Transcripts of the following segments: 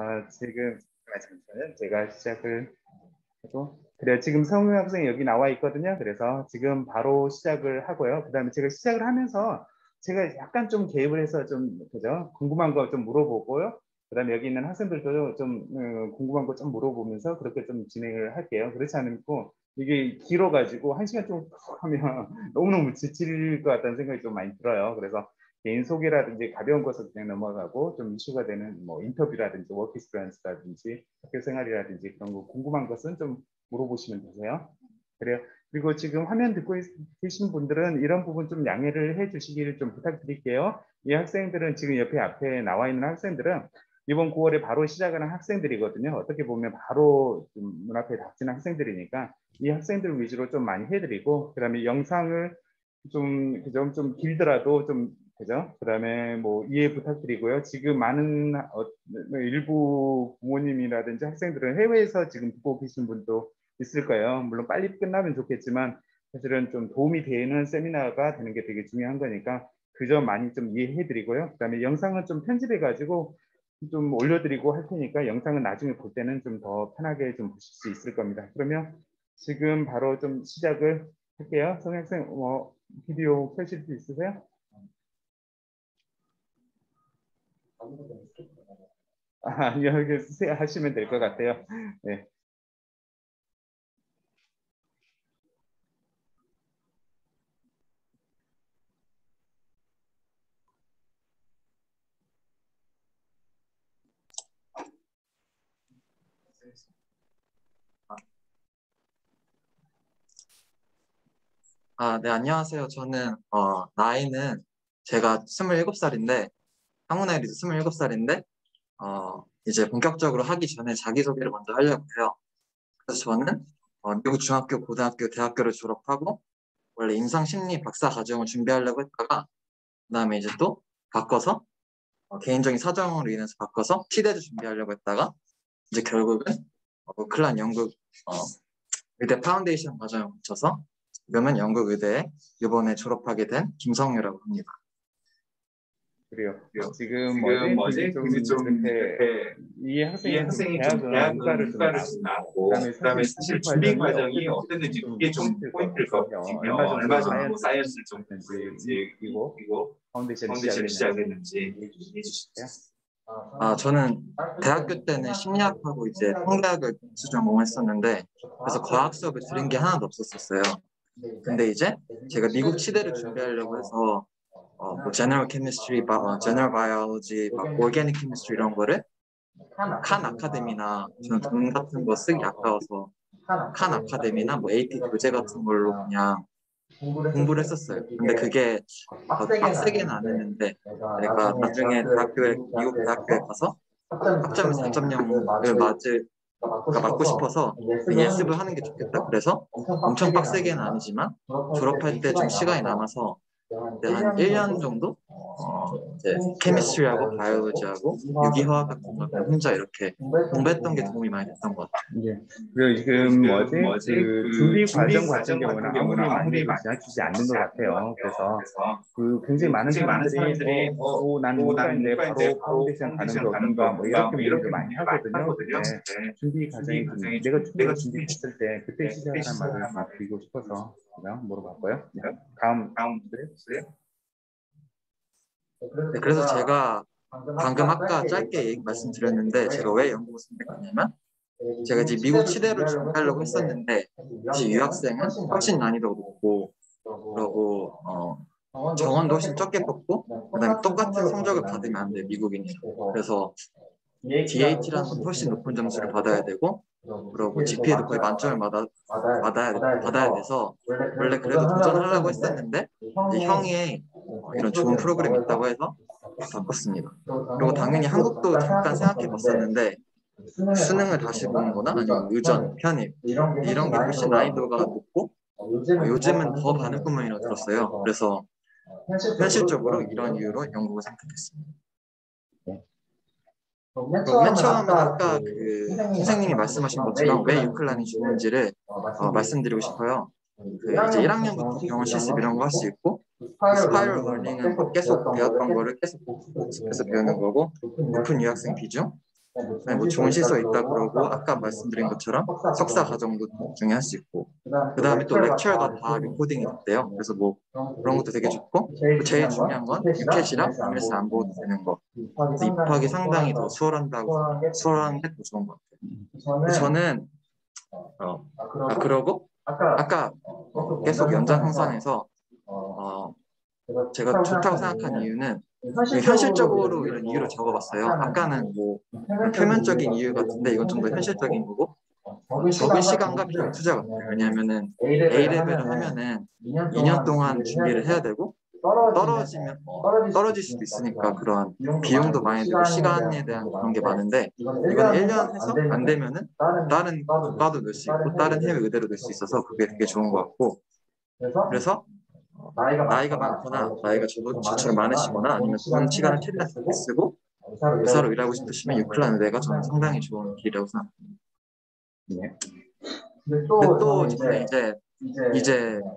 아, 지금 잠시만요. 제가 시작을 하고 그래요. 지금 성우 학생이 여기 나와 있거든요. 그래서 지금 바로 시작을 하고요. 그다음에 제가 시작을 하면서 제가 약간 좀 개입을 해서 좀 그죠? 궁금한 거 좀 물어보고요. 그다음에 여기 있는 학생들도 좀 어, 궁금한 거 좀 물어보면서 그렇게 좀 진행을 할게요. 그렇지 않고 이게 길어가지고 한 시간 좀 하면 너무너무 지칠 것 같다는 생각이 좀 많이 들어요. 그래서 개인 소개라든지 가벼운 것을 그냥 넘어가고 좀 이슈가 되는 뭐 인터뷰라든지 work experience라든지 학교 생활이라든지 그런 거 궁금한 것은 좀 물어보시면 되세요. 그래요. 그리고 지금 화면 듣고 계신 분들은 이런 부분 좀 양해를 해 주시기를 좀 부탁드릴게요. 이 학생들은 지금 옆에 앞에 나와 있는 학생들은 이번 9월에 바로 시작하는 학생들이거든요. 어떻게 보면 바로 눈앞에 닥치는 학생들이니까 이 학생들 위주로 좀 많이 해드리고 그다음에 영상을 좀 그죠 좀 길더라도 좀 그죠 그 다음에 뭐 이해 부탁드리고요. 지금 많은 어, 일부 부모님이라든지 학생들은 해외에서 지금 듣고 계신 분도 있을 거예요. 물론 빨리 끝나면 좋겠지만 사실은 좀 도움이 되는 세미나가 되는 게 되게 중요한 거니까 그 점 많이 좀 이해해 드리고요. 그 다음에 영상은 좀 편집해 가지고 좀 올려드리고 할 테니까 영상은 나중에 볼 때는 좀 더 편하게 좀 보실 수 있을 겁니다. 그러면 지금 바로 좀 시작을 할게요. 성학생 뭐 비디오 켜실 수 있으세요? 아, 여기 하시면 될 것 같아요. 네. 아, 네, 안녕하세요. 저는, 어, 나이는 제가 27살인데, 한국 나이도 27살인데, 어, 이제 본격적으로 하기 전에 자기소개를 먼저 하려고 해요. 그래서 저는, 어, 미국 중학교, 고등학교, 대학교를 졸업하고, 원래 임상심리 박사 과정을 준비하려고 했다가, 그 다음에 이제 또 바꿔서, 어, 개인적인 사정으로 인해서 바꿔서 치대도 준비하려고 했다가, 이제 결국은, 어, UCLan 영국, 어, 의대 파운데이션 과정을 거쳐서 지금은 영국 의대에 이번에 졸업하게 된 김성유라고 합니다. 그래요. 그래요. 지금, 지금 뭐지? 좀, 좀 이렇게 이 학생이, 이 학생이 좀 대학은 문과를 좀 나왔고 그다음에 사실 준비 과정이 어땠는지 그게 좀 포인트일 거거든요. 얼마 전에 science를 좀 했는지 그리고 foundation을 시작했는지 얘기해 주실까요? 아, 저는 대학교 때는 심리학하고 이제 홍대학을 수전공했었는데 그래서 과학 수업을 들은 게 하나도 없었었어요. 근데 이제 제가 미국 치대를 준비하려고 해서 어, 뭐 general chemistry, 어, general biology, 막 organic chemistry 이런 거를 칸 아카데미나 저는 돈 같은 거 쓰기 아까워서 칸 아카데미나 뭐 AP 교재 같은 걸로 그냥 공부를 했었어요. 근데 그게 어, 빡세게는 안 했는데 내가 나중에 대학교에 미국 대학교에 가서 학점이 4.0을 맞을 그러니까 맞고 싶어서 연습을 하는 게 좋겠다. 그래서 엄청 빡세게는 아니지만 졸업할 때 좀 시간이 남아서 한 1년 정도 어, 이제 케미스트리하고 바이올로지하고 유기화학 걸 혼자 이렇게 공부했던 게 도움이 많이 됐던 것 같아요. 예. 그리고 지금 뭐지? 뭐지? 그, 그 준비 과정 같은 경우는 아무리 많이 지나치지 않는 것 같아요. 그래서 그 굉장히 많은 사람들이 어, 어, 난 문과인데 바로 파운데이션 가는 게 어떤가 뭐 이렇게 얘기를 많이 하거든요. 네. 준비 과정이 내가 준비가 준비했을 때 그때 시작하는 말을 좀 드리고 싶어서 그냥 물어봤고요. 네. 다음 다음 네. 네, 그래서 제가 방금 아까 짧게 말씀드렸는데 제가 왜 영국을 선택했냐면 제가 이제 미국 치대를 준비하려고 했었는데 사실 유학생은 훨씬 난이도가 높고 그러고 어, 정원도 훨씬 적게 뽑고 그다음에 똑같은 성적을 받으면 안 돼요 미국인이. 그래서 DAT라는 건 훨씬 높은 점수를 받아야 되고 그리고 GPA도 거의 만점을 받아, 받아야, 받아야 돼서 원래 그래도 도전하려고 했었는데 형이 이런 좋은 프로그램이 있다고 해서 바꿨습니다. 그리고 당연히 한국도 잠깐 생각해 봤었는데 수능을 다시 보는 거나 아니면 의전, 편입 이런 게 훨씬 난이도가 높고 요즘은 더 많은 뿐만이라 들었어요. 그래서 현실적으로 이런 이유로 영국을 선택했습니다. 맨 처음에 아까 그 선생님이 말씀하신 것처럼 왜 UCLan이 좋은지를 어, 말씀드리고 싶어요. 그 이제 1학년부터 경험 실습 이런 거 할 수 있고 spiral learning은 계속 배웠던 거를 계속 계속 배우는 거고 높은 유학생 비중 네, 뭐 좋은 시설 있다 그러고 아까 말씀드린 것처럼 석사 과정도 중에 할 수 있고 그 다음에 또 렉처가 다 리코딩이 됐대요. 그래서 뭐 그런 것도 되게 좋고 또 제일 중요한 건 유켓이랑 MS 안 보도 되는 거. 그래서 입학이 상당히 더 수월한다고 수월한 게 더 좋은 것 같아요. 저는 어, 아 그러고 아까 어, 계속 연장선상에서 어, 제가 좋다고 생각한 이유는 현실적으로 이런 이유를 적어봤어요. 아까는 뭐 표면적인 이유 같은데 이건 좀 더 현실적인 거고 적은 시간과 비용 투자 같아요. 왜냐하면은 A 레벨을 하면은 2년 동안 준비를 해야 되고 떨어지면 떨어질 수도 있으니까 그런 비용도 많이 들고 시간에 대한 그런 게 많은데 이건 1년 해서 안 되면은 다른 과도 넣을 수 있고 다른 해외 의대로 넣을 수 있어서 그게 되게 좋은 것 같고 그래서 나이가 많거나 나이가 저도 저처럼 많으시거나 아니면 그런 시간을 최대한 쓰고 의사로 일하고 싶으시면 유클란 의대가 저는 상당히 좋은 길이라고 생각합니다. 네. 근데 또 이제 이제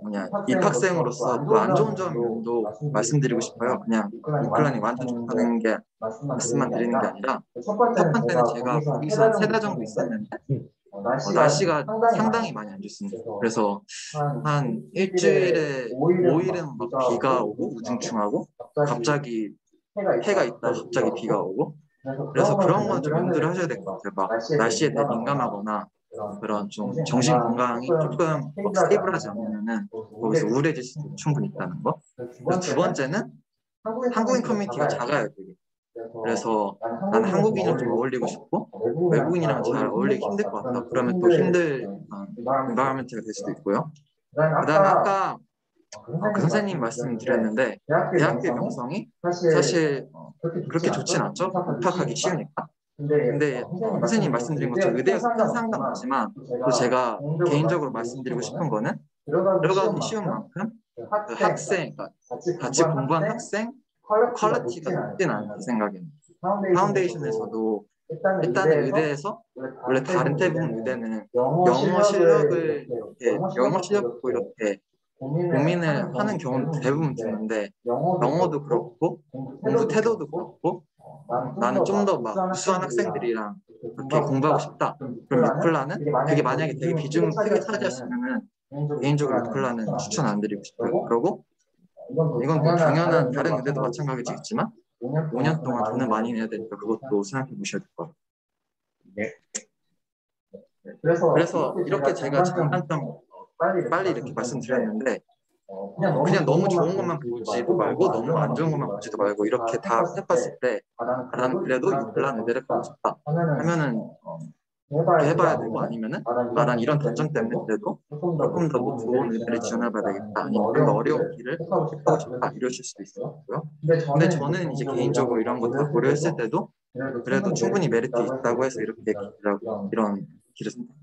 뭐냐 입학생으로서 또 안 좋은 점도 말씀드리고 싶어요. 그냥 유클란이 완전 좋다는 게 말씀만 드리는 게 아니라 첫 번째는 제가 거기서 한 세 달 정도 있었는데 어, 날씨가 상당히 많이 안 좋습니다. 그래서 한 일주일에 5일은 막 비가 오고 우중충하고 갑자기 해가 있다 갑자기 비가 오고 그래서 그런 건 좀 염두를 하셔야 될 것 같아요. 막 날씨에 민감하거나 그런 좀 정신 건강이 조금 막 스테이블하지 않으면은 거기서 우울해질 수도 충분히 있다는 거. 그래서 두 번째는 한국인 커뮤니티가 작아요, 되게. 그래서 나는 한국인이랑 좀 어울리고 싶고 외국인이랑 잘 어울리기 힘들 것 같다. 그러면 또 힘들 environment가 될 수도 있고요. 그 다음에 아까 어, 그 선생님 말씀드렸는데 대학교의 명성이 사실 그렇게 좋진 않죠. 입학하기 쉬우니까. 근데 어, 선생님 말씀드린 것처럼 의대에서 큰 상관없지만 또 제가 개인적으로 말씀드리고 싶은 거는 들어가기 쉬운 만큼 그 학생, 그러니까 같이 공부한 학생 quality가 높진 않은 생각입니다. foundation에서도 일단은 의대에서 원래 다른 대부분 의대는 영어 실력을 이렇게 영어 실력 갖고 이렇게 고민을 하는 경우는 대부분 드는데 영어도 그렇고 공부 태도도 그렇고 나는 좀 더 막 우수한 학생들이랑 그렇게 공부하고 싶다. 그럼 UCLan은 그게 만약에 되게 비중을 크게 차지하시면은 개인적으로 유클라는 추천 안 드리고 싶어요. 그리고 이건 뭐 당연한 다른 의대도 마찬가지겠지만 5년 동안 돈을 많이 내야 되니까 그것도 생각해 보셔야 될 것 같아요. 네. 그래서 이렇게 제가 장단점 빨리 이렇게 말씀드렸는데 그냥 너무 좋은 것만 보지도 말고 너무 안 좋은 것만 보지도 말고 이렇게 다 해봤을 때 나는 그래도 유클란 의대를 가고 싶다 하면은 이렇게 해봐야 되고 아니면은 아, 난 이런 단점 때문에 그래도 조금 더 뭐 좋은 의대를 지원해봐야 되겠다. 아니면 좀 더 어려운 길을 택하고 싶다. 이러실 수도 있고요. 근데 저는 이제 개인적으로 이런 거다 고려했을 때도 그래도 충분히 메리트 있다고 해서 이렇게 길라고 이런 길을 선택했어요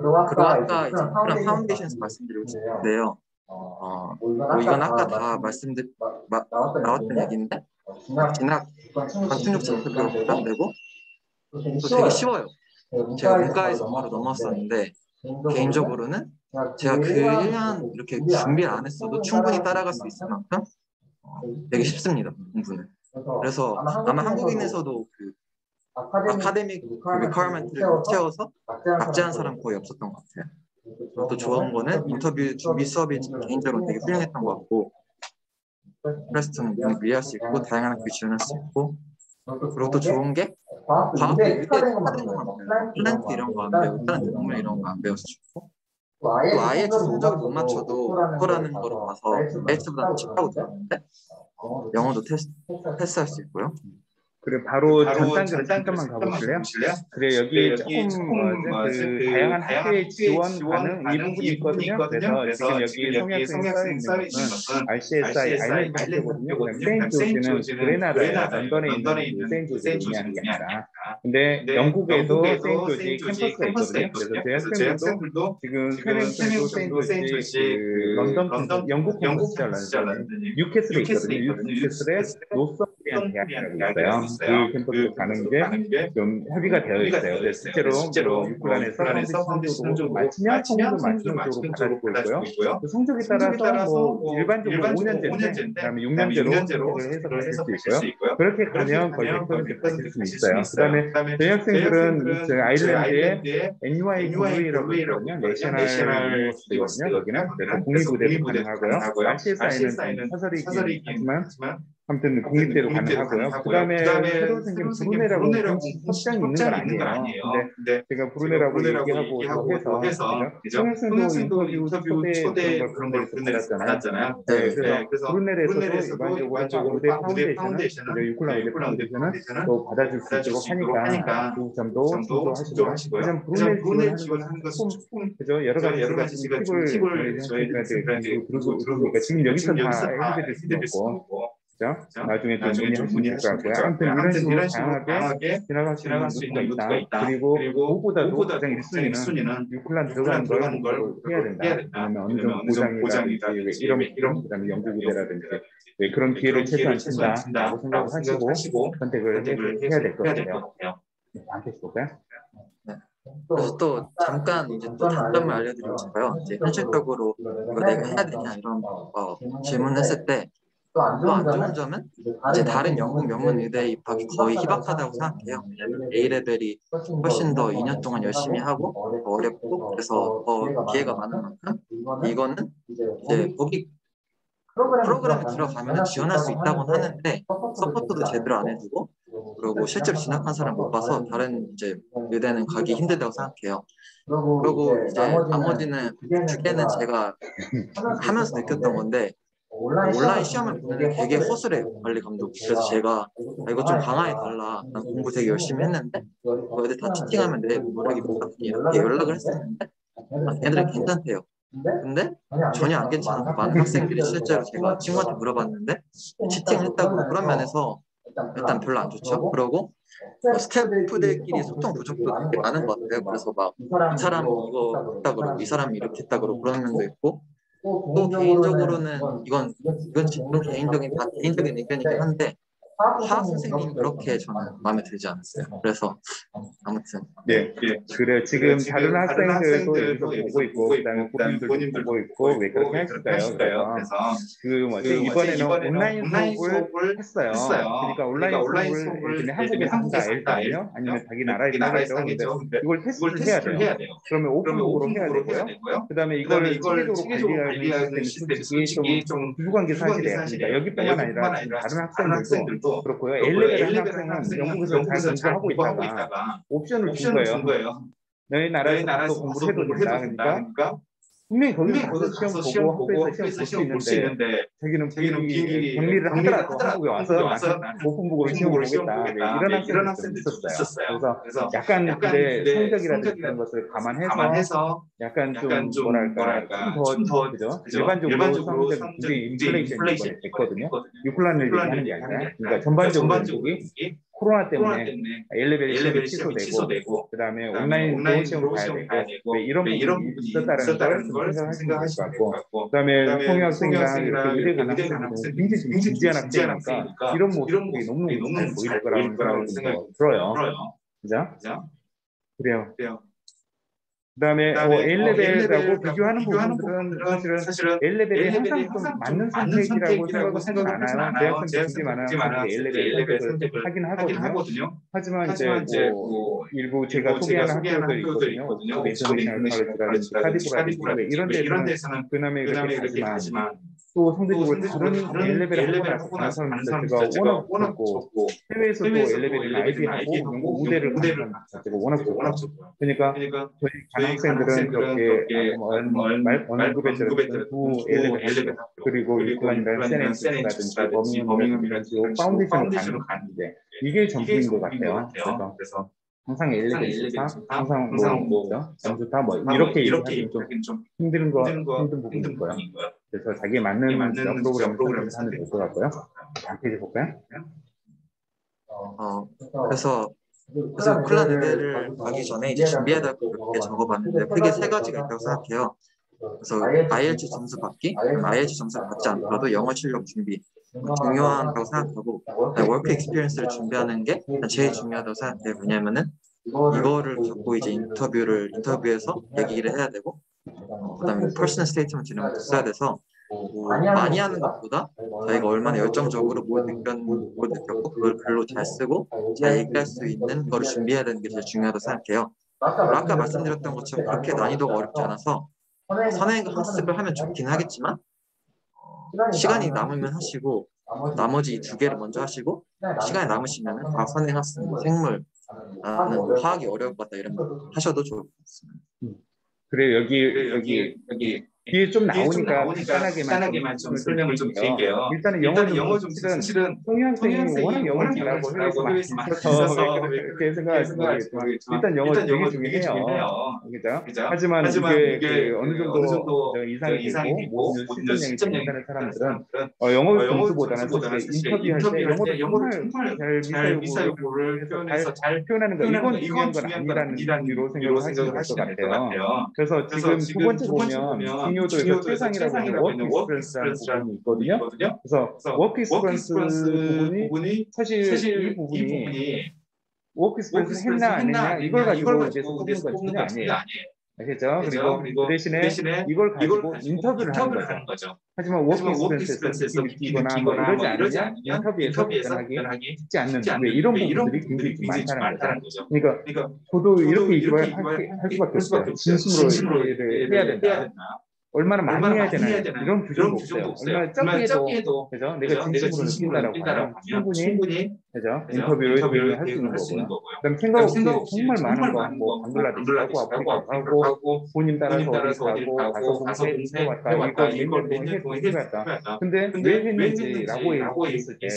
아까 이제 그런 foundation에서 말씀드리고 싶은데요. 어, 뭐 이건 아까 다 말씀드 마, 나왔던 얘기인데 진학 관충육 장표가 부담되고 또 되게 쉬워요. 제가 문과에서 바로 넘었었는데 개인적으로는 제가 그 1년 이렇게 준비를 안 했어도 충분히 따라갈 수 있을 만큼? 되게 쉽습니다. 공부는. 그래서 아마 한국인에서도 그 아카데믹 그 리퀘어먼트를 채워서 박제한 사람 거의 없었던 것 같아요. 또 좋은 거는 인터뷰 준비 수업이 개인적으로 되게 훌륭했던 것 같고 프레스트는 이해할 수 있고 다양한 학교 지원할 수 있고 그리고 또 좋은 게 과학도 의대 다른 거만. 플랜트 이런 거 안 배우고 다른 동물 이런 거 안 배워서 좋고 또 아예 성적을 못 맞춰도 토라는 거로 봐서 H보다 쉽다고 들었는데 영어도 테스트, 패스할 수 있고요. 그리고 바로 전 단계로 잠깐만 가보실래요? 그래 여기 조금 뭐지 그 다양한 학교의 지원 가능 이 부분이 있거든요. 그래서 지금 여기 성약생 써 있는 것은 RCSI. 그다음 세인트 조지는 그레나다에 런던에 있는 세인트 조지를 의미하는 게 아니라 근데 영국에도 세인트 조지 캠퍼스가 있거든요. 그래서 제 학생들도 지금 세명 세인트 조지 그 런던 영국 캠퍼스잖아요. 뉴캐슬에 있거든요. 뉴캐슬에 Northumbrian 대학이라고 있어요. 그 캠퍼스로 가는 게 좀 협의가 되어 있어요. 네, 실제로 실제로 UCLan에서 foundation 쪽으로 마치면 성적을 맞추는 쪽으로 받아주고 있고요. 그 성적에 따라서 뭐 일반적으로 5년제인데 그다음에 6년제로 해석을 해서 수 있고요. 그렇게 가면 거의 100% 가실 수 있어요. 그 다음에 저희 학생들은 저희 아일랜드에 NUIG라고 있거든요. National University거든요. 거기는 국립의대도 가능하고요. RCSI는 사설이긴 하지만 아무튼 국립대로 가능하고요. 그 다음에 새로 생긴 Brunel이라고 협장이 있는 건 아니에요. 근데 제가 Brunel이라고 얘기하고 해서 청학생도 인터뷰 초대 그런 걸 받았잖아요. 네, 그래서 Brunel에서도 일반적으로 의대 foundation은 UCLan 의대 foundation은 또 받아줄 수 있고 하니까 그 점도 참조하시고 왜냐면 Brunel 지원하는 것은 그죠? 여러 가지 여러 가지 팁을 저희 학생들한테 그러니까 지금 여기서 다 해드릴 수는 없고 그죠? 나중에 좀 문의할 수 있을 것 같고요. 아무튼 이런 식으로 다양하게 지나갈 수 있는 루트가 있다. 그리고 무엇보다도 가장 1순위는 유클란 들어가는 걸 해야 된다. 왜냐면 어느 정도 보장이라든지 이런 그다음에 연구부대라든지 왜 그런 기회를 최소한 준다라고 생각하시고 선택을 해야 될 것 같아요. 나한테 볼까요? 그래서 또 잠깐 이제 또 단점을 알려드리고 싶어요. 이제 현실적으로 이거 내가 해야 되냐 이런 어, 질문했을 때 또 안 좋은 점은 이제 다른 영국 명문 의대 입학이 거의 희박하다고 생각해요. 왜냐면 A 레벨이 훨씬 더 2년 동안 열심히 하고 더 어렵고 그래서 더 기회가 많은 만큼 이거는 이제 거기 프로그램에 들어가면 지원할 수 있다고 하는데 서포트도 제대로 안 해주고 그리고 실제로 진학한 사람 못 봐서 다른 이제 의대는 가기 힘들다고 생각해요. 그리고 이제 나머지는 두 개는 제가 하면서 느꼈던 건데 온라인 시험을 보는데 되게 허술해요 관리 감독이. 그래서 제가 아, 이거 좀 강화해 달라. 난 공부 되게 열심히 했는데 애들 다 치팅하면 내못 같니 이렇게 연락을 했었는데 아, 걔들은 괜찮대요. 근데 전혀 안 괜찮고 많은 학생들이 실제로 제가 친구한테 물어봤는데 치팅을 했다고 그런 면에서 일단 별로 안 좋죠. 그러고 뭐 스태프들끼리 소통 부족도 되게 많은 것 같아요. 그래서 막 이 사람이 이거 했다 그러고 이 사람이 이렇게 했다 그러고 그런 면도 있고 또 개인적으로는 이건 이건 지금 개인적인 다 개인적인 의견이긴 한데 화학 선생님 그렇게 저는 마음에 들지 않았어요. 그래서 아무튼. 네, 네. 그래 지금 다른 학생들도 여기서 보고 있고 그다음에 본인들도 보고 있고 왜 그렇게 하실까요? 그래서 그 뭐지? 이번에는 온라인 수업을 했어요. 그러니까 온라인 수업을 한국에서 한다 일단요 아니면 자기 나라에서 하겠죠. 근데 이걸 테스트를 해야 돼요. 그러면 오픈북으로 해야 되고요. 그다음에 이걸 체계적으로 관리하는 시스템이 좀 부수관계 사실이에요. 그러니까 여기뿐만 아니라 다른 학생들도 그렇고요. 엘리베이터 학생은 영국에서 잘 공부하고 있다가 옵션을 준 거예요. 너희 나라에서 공부를 해도 된다. 그러니까 분명히 거기서 가서 시험 보고 학교에서 시험 볼 수 있는데 자기는 비행기 격리를 하더라도 한국에 와서 오픈북으로 시험 보겠다. 이런 학생들이 있었어요. 그래서 약간 근데 성적이라든지 그런 것을 감안해서 약간 좀 뭐랄까 좀더 그죠? 일반적으로 성적이 굉장히 인플레이션이 됐거든요. 유클란을 얘기하는 게 아니라 그러니까 전반적으로 코로나 때문에, 때문에 엘리베이터 시험이 취소되고, 그다음에 온라인 온라인 시험 가야 되고 네, 이런 부분이 있었다는 걸 생각하실 것 같고 그다음에 통역생이랑 이렇게 의대 가는 학생들은 굉장히 진지한 학생이니까 이런 모습이 너무 너무 보일 거라는 생각이 들어요. 그죠? 그래요. 그다음에 어, A레벨하고 비교하는 부분들은 사실은 A레벨이 항상 좀 맞는 선택이라고 생각은 않아요. 대학생 중지만은 A레벨 선택을 하긴 하거든요. 하지만 이제 뭐 일부 제가 소개하는 학교들 있거든요. 내셔널 칼리지라든지 카디브라든지 이런 데서는 그나마 그렇게 하지만 또 상대적으로 다른 엘레벨을 하고 나서 다른 사람들 워낙 좋고 해외에서도 엘레벨이 IB하고 영국 무대를 가는 자체가 워낙 좋고. 그러니까 저희 학생들은 그렇게 들어간 두 엘레벨 그리고 유클란이나 세넨스라든지 버밍엄이라든지 파운데이션을 가는데 이게 전부인 것 같아요. 그래서 항상 엘리베이터 좋다, 항상 뭐 점수다 뭐 이렇게 이렇게 좀 힘든 거 힘든 부분인 거예요. 그래서 자기에 맞는, 맞는 프로그램을 하면 될것 같고요. 다음 페이지 볼까요? 어, 그래서 그래서 클란 의대를 가기 전에 이제 준비해야 될 거 몇 개 적어봤는데 크게 세 가지가 있다고 생각해요. 그래서 IELTS 점수 받기, IELTS 점수 받지 않더라도 영어 실력 준비 중요하다고 생각하고 work experience를 준비하는 게 제일 중요하다고 생각해요. 왜냐면은 이거를 갖고 이제 인터뷰를 인터뷰에서 얘기를 해야 되고 어, 그다음에 personal statement 이런 것도 써야 돼서 뭐 많이 하는 것보다 자기가 얼마나 열정적으로 뭘 느꼈, 뭘 느꼈고 그걸 글로 잘 쓰고 잘 얘기할 수 있는 거를 준비해야 되는 게 제일 중요하다고 생각해요. 아까 말씀드렸던 것처럼 그렇게 난이도가 어렵지 않아서 선행 학습을 하면 좋긴 하겠지만 시간이 남으면 하시고 나머지 이두 개를 먼저 하시고 시간이 남으시면 과학 선행 학습, 생물, 나는 화학이 어려울 것 같다 이런 거 하셔도 좋을 것 같습니다. 그래 여기 여기 여기 뒤에 좀 뒤에 좀 나오니까 나오니까 간단하게만, 간단하게만 좀 설명을 좀 드릴게요. 일단은 영어 좀 영어 좀 실은 사실은 학생이 워낙 영어를 잘하고 영어를 해외에서 많이 많이 있어서 있어서 그렇게 모르겠지만 일단 영어 되게 중요해요. 그죠? 하지만, 이게, 그 어느 그 정도, 어느 정도 저 이상이 되고 모든 실전량이 괜찮은 사람들은 어, 영어 어, 점수보다는 사실 인터뷰할 때 영어를 정말 잘 미사용어를 표현해서 잘 표현하는 거. 이건 중요한 건 아니라는 의미로 생각을 하시면 생각을 될것 하시면 될것 같아요. 그래서 지금 두 번째 보면 중요도에서 중요도에서 최상이라고 하는 work 부분이 있거든요. 그래서 그래서 work experience 부분이 부분이 사실, 사실 이이 부분이 부분이 work experience 했나 안 했냐 이걸 가지고 이제 건 전혀 아니에요. 아시죠? 그리고 그 대신에 대신에 이걸 가지고 가지고 인터뷰를 하는 거죠. 하는 거죠. 하지만 work 하지만 work experience에서 experience에서 느낌이 느낌이 튀거나 뭐 이러지 뭐 않으면 인터뷰에서 답변하기 쉽지 않는 왜 이런 부분들이 굉장히 좀 많다는 거죠. 그러니까 그러니까 저도 저도 이렇게 할, 할 수밖에 할 수밖에 없어요. 진심으로 해야 된다. 얼마나 많이 얼마나 해야 되나요? 이런 규정도 없어요. 얼마나 적게 해도 해도 그죠? 내가 진심으로 느낀다라고 하면 충분히 충분히 그죠? 인터뷰를 인터뷰를 할 수 있는 거고요. 그다음 생각 없이 정말 많은 거, 뭐 방글라데시 하고 아프리카 하고 본인 따라서 본인 어디 따라서 어디 가고 가서 공부해 왔다 이거 동안 했다. 근데 왜왜 했는지라고 얘기했을 때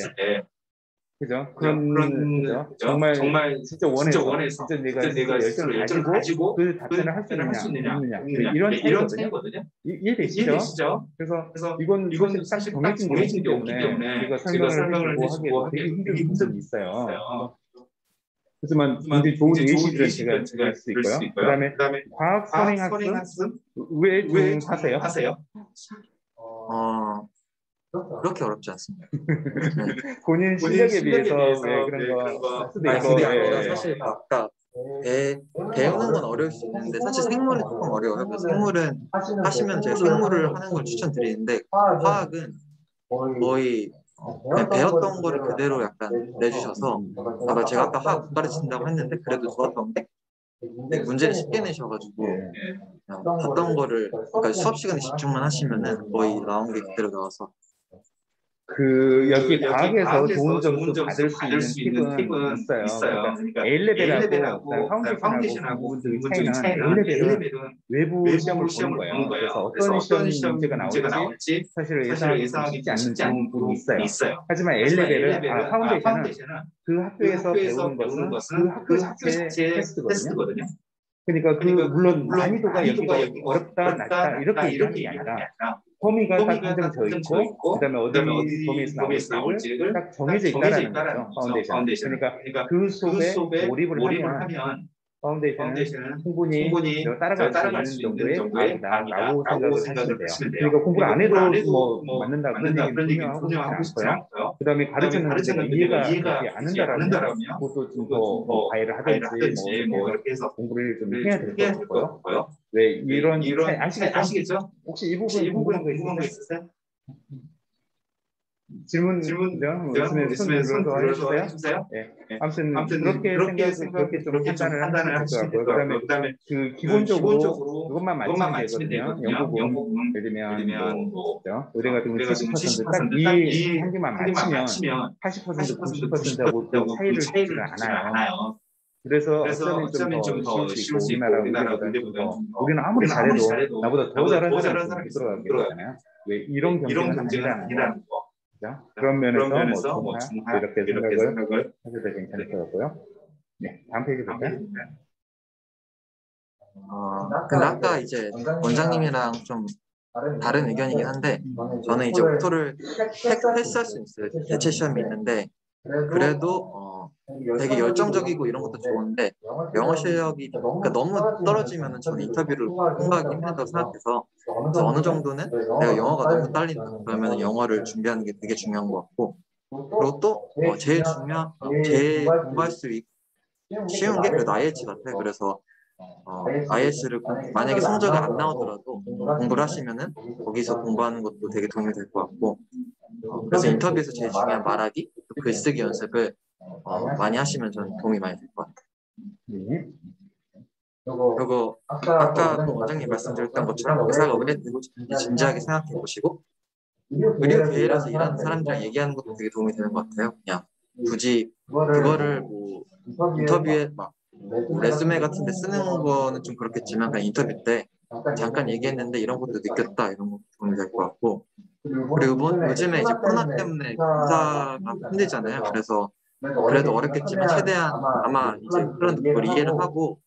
그죠? 그런 그런 그죠? 그죠? 정말 정말 진짜 원해서 진짜 원해서 진짜 내가 진짜 내가 열정을 열정을 가지고 가지고 그 답변을 할수 할수 있느냐 있느냐 없느냐 이런 이런 차이거든요. 이해되시죠? 이해되시죠? 그래서 그래서 이건 이건 사실 정해진 게 정해진 없기 게 없기 때문에 때문에 우리가 제가 설명을 해주고 하기에도 힘든 부분이 있어요. 있어요. 하지만 굉장히 좋은 예시들은 제가 드릴 수 있고요. 그다음에 그다음에 과학 선행학습 선행학습 왜왜 하세요? 하세요? 어, 그렇게 어렵지 않습니다. 본인 본인 실력에 비해서 비해서 왜왜 그런 그런 거 수도 있고 예. 사실 아까 배, 배우는 건 어려울 수 있는데 사실 생물은 조금 어려워요. 그래서 생물은 하시면 제가 생물을 하는 걸 추천드리는데 화학은 거의 그냥 배웠던 거를 그대로 약간 내주셔서 아까 제가 아까 화학 못 가르친다고 했는데 그래도 좋았던 게 되게 문제를 쉽게 내셔가지고 봤던 거를 그러니까 수업 시간에 집중만 하시면은 거의 나온 게 그대로 나와서 그 여기 여기 과학에서 좋은 점수 받을 수 받을 수 있는 팁은 팁은 있어요. 있어요. 그러니까 A레벨하고 파운데이션하고 부분적인 차이는 A레벨은 외부 외부 시험을 보는 거예요. 그래서 어떤 시험 시험 문제가 나올지 사실 예상하기 쉽지 않은 부분이 있어요. 있어요. 하지만 A레벨은 아, 아, 파운데이션은 파운데이션은 그그 학교에서 배우는 것은 그 학교 그 자체 자체 테스트거든요. 그러니까 그 그러니까 물론 난이도가 여기가 어렵다 낮다 이렇게 얘기하는 게 아니라 범위가 딱 범위가 한정 딱져 한정져 있고 있고 그다음에 어디 범위에서 범위에서 나올 나올지를 지를 딱 정해져 있다라는 거죠. 파운데이션. 파운데이션. 그러니까 그러니까 그그 속에 속에 몰입을 몰입을 하면 하면 파운데이션은 충분히 충분히 따라갈, 따라갈 수수 있는 정도의 정도의 과학이다라고 생각을 하시면 돼요. 그러니까 공부를 안 해도 안뭐뭐 맞는다 그런 얘기는 그런 전혀 얘기는 하고 전혀 싶지 하고 싶지 않고요. 그다음에 내가 가르쳤는데 이해가 이해가 않는다라면 그것도 좀 그것도 더뭐 과외를 하든지 뭐 뭐 이렇게 해서 공부를 좀좀 해야 될 것 같고요. 왜 이런 이런 아시겠죠? 아시겠죠? 혹시 이 부분 궁금한 거 있으세요? 질문 질문 뭐 있으면 들어서 해주세요. 해주세요. 아무튼, 아무튼 그렇게 그렇게 생각 그렇게 좀 그렇게 판단을 판단을 하시면 하시면 될될것것 같고요. 그다음에 그그 기본적으로 기본적으로 그것만 맞추면 되거든요. 영국은 영국은 예를 들면 뭐 뭐? 의뢰 같은 경우는 70% 70%딱 딱이이한 개만 한 개만 맞추면 맞추면 80% 80% 90%하고 그 90%하고 차이를 주지가 않아요. 그래서 그래서 어쩌면 어쩌면 좀좀더더 쉬울 수 있고 수 우리나라 더 우리는 아무리 잘해도 나보다 더 잘하는 더 사람이 들어가게 되잖아요. 왜 이런 경쟁은 아니라는 거. 그죠? 그런 면에서 그런 면에서 뭐뭐 중하 중하 이렇게 이렇게 생각을 생각을 하셔도 괜찮을 것 같고요. 네, 다음 페이지 볼까요? 어, 근데 아까 이제 원장님이랑 좀 다른 의견이긴 한데 저는 이제 오토를 패- 패스할 수 있어요. 대체 시험이 있는데 그래도 어, 되게 열정적이고 이런 것도 좋은데 영어 실력이 그러니까 너무 떨어지면 저는 인터뷰를 통과하기 힘들다고 생각해서 그래서 어느 정도는 내가 영어가 너무 딸린다 그러면 영어를 준비하는 게 되게 중요한 것 같고 그리고 또 어, 제일 중요한 어, 제일 공부할 수 있, 쉬운 게 그래도 IELTS 같아요. 그래서 어, IS를 만약에 성적이 안 나오더라도 공부를 하시면은 거기서 공부하는 것도 되게 도움이 될 것 같고 어, 그래서 인터뷰에서 제일 중요한 말하기, 또 글쓰기 연습을 어, 많이 하시면 저는 도움이 많이 될 것 같아요. 네. 그리고 아까 또 원장님 말씀드렸던 것처럼 의사가 왜 되고 싶은지 진지하게 생각해 보시고 의료 계열에서 일하는 사람들이랑 얘기하는 것도 되게 도움이 되는 것 같아요. 그냥 굳이 그거를 뭐 인터뷰에 막 레스메 같은 데 쓰는 거는 좀 그렇겠지만 그냥 인터뷰 때 잠깐 얘기했는데 이런 것도 느꼈다 이런 것도 도움이 될 것 같고 그리고 뭐 요즘에 이제 코로나 때문에 공사가 힘들잖아요. 그래서 그래도 어렵겠지만 최대한 아마 이제 그런 걸 이해를 하고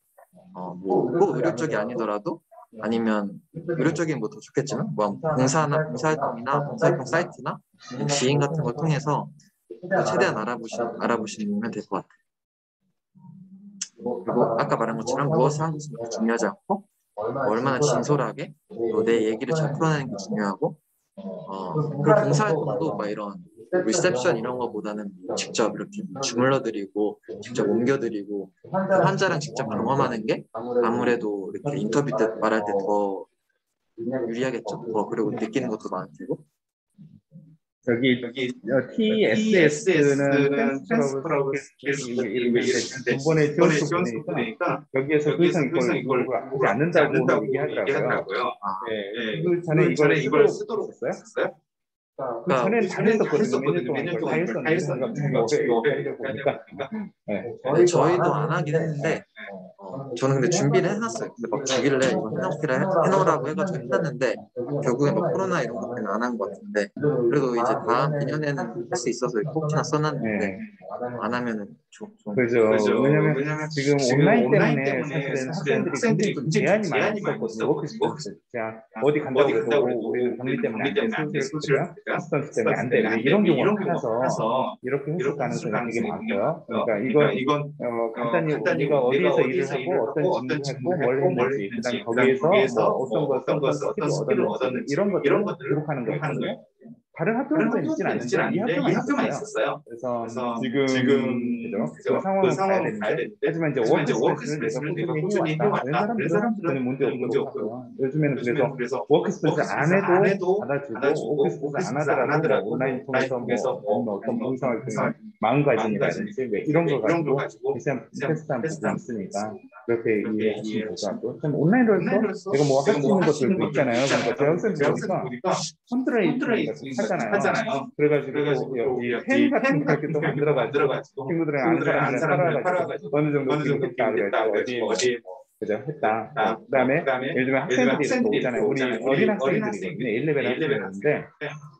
어뭐꼭 의료 쪽이 아니더라도 아니면 의료 쪽인 뭐더 좋겠지만 뭐 공사나 봉사활동이나 봉사활동 사이트나 지인 같은 걸 통해서 최대한 알아보시 알아보시면 될 것 같아요. 그리고 아까 말한 것처럼 무엇을 하는 것은 중요하지 않고 얼마나 진솔하게 또 내 얘기를 잘 풀어내는 게 중요하고 어, 그리고 봉사활동도 막 이런 리셉션 이런 거보다는 직접 이렇게 주물러드리고 직접 옮겨드리고 그 환자랑 직접 경험하는 게 아무래도 이렇게 인터뷰 때 말할 때 더 유리하겠죠. 더 그리고 느끼는 것도 많고 여기 여기 TSS는 트랜스퍼라고 이름인데 번에 지원했으니까 여기에서 그 이상 이걸 하지 않는다고 얘기하더라고요. 네, 그 전에 이걸 쓰도록 했어요? 그 전에는 잘 했었거든요. 몇년 동안 다 했었는데 보니까 네. 저희도 안 하긴 했는데 어, 저는 근데 준비를 해놨어요. 근데 막 주길래 이거 해놓기를 해놓으라고 해가지고 해놨는데 결국에 막 코로나 이런 것 때문에 안 한 것 같은데 그래도 이제 다음 2년에는 할 수 있어서 꼭지나 써놨는데 네. 안 하면은 좀, 좀 그죠. 그죠. 왜냐면, 왜냐면 지금 온라인, 온라인 때문에, 사실은 학생들이 굉장히 제한이 많이 있었거든요. Work experience. 자, 어디 간다고 해도 우리는 격리 때문에 안 돼. social distance 때문에 안 돼. 이런 경우가 많아서 이렇게 했을 가능성이 되게 많고요. 그러니까 이건, 이건 어, 간단히 우리가 어디에서 일을 하고 어떤 직무를 했고 뭘 했는지 그다음 거기에서 뭐 어떤 거 어떤 거 skill을 얻었는지 이런 것들을 기록하는 거거든요. 다른 학교는 있지는 않는데 이 학교만 있었어요. 그래서, 그래서 지금, 지금 그죠? 그 상황을 그 봐야 되는데 하지만 이제 work experience를 내가 꾸준히 해왔다. 다른 사람들은 문제 없고 요즘에는 그래서 work experience 안 해도 받아주고 work experience 안 하더라도 온라인 통해서 뭐 어떤 봉사활동을 마음가짐이라든지 이런 거 가지고 비슷한 테스트한 부분이 있으니까 그렇게 이해하시면 될것 같고 좀 온라인으로서 내가 뭐 할 수 있는 것들도 있잖아요. 그러니까 제 학생들 보니까 fundraising 하잖아요. 그래가지고 여기 펜 같은 거 이렇게 또 만들어가지고 친구들이랑 아는 사람들이랑 팔아가지고 어느 정도 기록했다 그래가지고 어디 그죠 했다. 어, 그다음에, 그다음에 요즘에 학생들이, 학생들이 오잖아요. 우리 어린 학생들이거든요. A레벨 학생들인데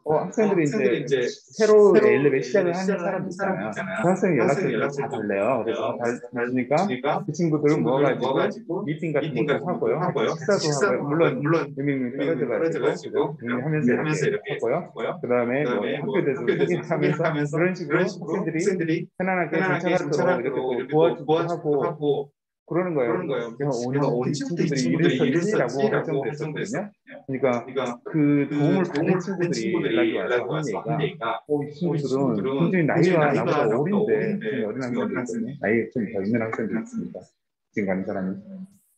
어, 학생들이, 학생들이 이제, 새로 A레벨 시작을 하는 사람들 있잖아요. 그 학생 연락처가 다 달래요. 그래서 달리니까 그 친구들은 모아가지고 미팅 같은 것도 하고요. 식사도 하고요. 물론 물론 유명명 떨어져가지고 하면서 이렇게 하고요. 그 다음에 뭐 학교 대서 소개하면서 그런 식으로 학생들이 편안하게 괜찮아도록 이렇게 도와주고 하고 그러는 거예요. 그러는 거예요. 그래서 오늘 온 친구들이 일을 썼지라고 결정됐었거든요. 그러니까, 그러니까 그 도움을 받는 친구들이 연락이 와서 한 얘기가 어, 이 친구들은 굉장히 나이가 나보다 어린데 좀 어린 학생들이 나이 좀더 있는 학생들이 있습니다. 지금 가는 사람이.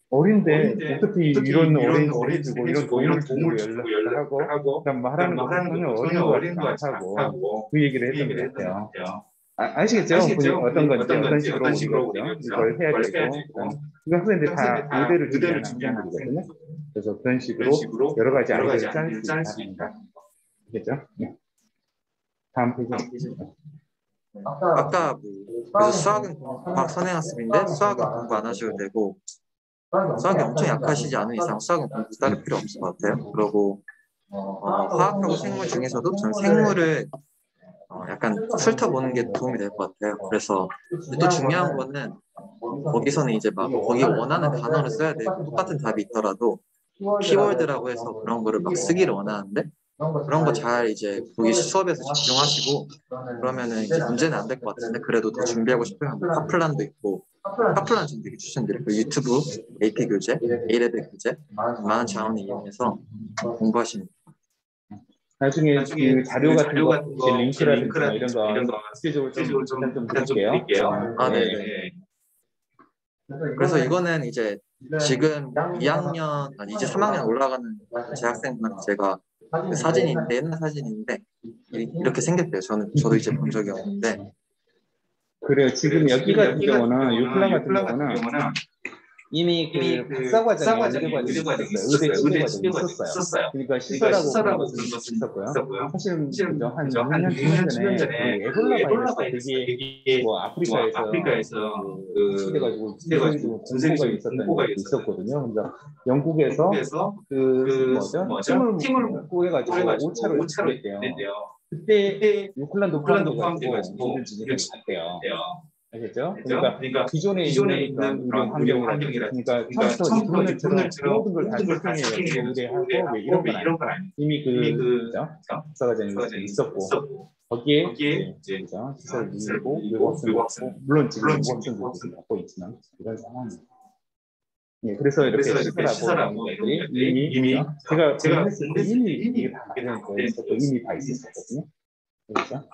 어린데 어떻게 이런 어린 어린이고 이런 도움을 주고 연락을 하고 그다음 말하는 거 전혀 어린 거 같다고 그 얘기를 했던 것 같아요. 아, 시겠죠 아시겠죠? 어떤 건지 어떤, 어떤 식으로, 어떤 식으로 이걸 해야 되고 이거 학생들 다 의대를 준비하는 학생들이거든요. 그래서 그런 식으로, 식으로 여러 가지 아이디어를 짤수 있다. 알겠죠? 네. 다음 페이지. 아까, 아까 뭐, 수학은 선행학습인데 수학은 공부 안 하셔도 되고 수학이 엄청 약하시지 않은 이상 수학은 공부 따를 필요 없을 것 같아요. 그리고 어, 화학하고 생물 중에서도 전 생물을 어, 약간 훑어보는 게 도움이 될 것 같아요. 그래서 또 중요한 거는 거기서는 이제 막 거기 원하는 단어를 써야 되고 똑같은 답이 있더라도 키워드라고 해서 그런 거를 막 쓰기를 원하는데 그런 거 잘 이제 거기 수업에서 집중하시고 그러면은 이제 문제는 안 될 것 같은데 그래도 더 준비하고 싶으면 뭐 카플란도 있고 카플란 좀 되게 추천드려요. 그 유튜브 AP 교재, A레벨 교재 많은 자원을 이용해서 공부하시면 나중에, 나중에 그 자료 그 같은 자료 거, 거 링크라든가 이런 거, 이런 거 스케줄 좀, 좀, 좀 드릴게요. 아, 네. 네. 그래서 이거는 이제 지금 2학년 아니 이제 3학년 올라가는 재학생들한테 제가 그 사진인데 옛날 사진인데 이- 이렇게 생겼대요. 저는 저도 이제 본 적이 없는데 그래요. 지금 여기 같은 경우는 유클라 같은 같은 경우는 이미 그 박사과정에 의대 과정이 있었어요. 의대 치대 과정이 있었어요. 그러니까 시설하고 그런 시설하고 것은 그런 것은 있었고요. 사실은? 한 그죠? 한 6년, 6년, 7년 전에 그 에볼라 바이러스 되게 뭐뭐 아프리카에서 아프리카에서 그그 치대가지고 치대가지고 전 세계적으로 공포가 있었거든요. 그래서 영국에서 그그 뭐죠? 팀을 꾸려가지고 그래가지고 5차로 오차로 했대요. 했대요. 그때 유클란도 포함돼가지고 포함돼가지고 모든 진입을 했대요. 그죠? 그러니까 그러니까 기존에, 기존에 있는 그런 환경이라든지 환경이라든지 그러니까 처음부터 이분들처럼 이분들처럼 모든 걸다 모든 걸다 세팅해가지고 의뢰하고 뭐 이런 건 아니에요. 이미 그그 과정이 있었고 거기에 거기에 이제 이제? 시설을 시설을 밀고 밀고 외국 학생도 외국 있고 물론 지금 물론 외국 지금 학생도 외국 지금 갖고 있지만 이런 상황입니다. 예, 그래서 이렇게 그래서 이렇게 시설하고 것들이 이미? 제가 제가 공부했을 때 이미 이게 다 마련되어 돼 있었고 이미 다 있었거든요. 그렇죠?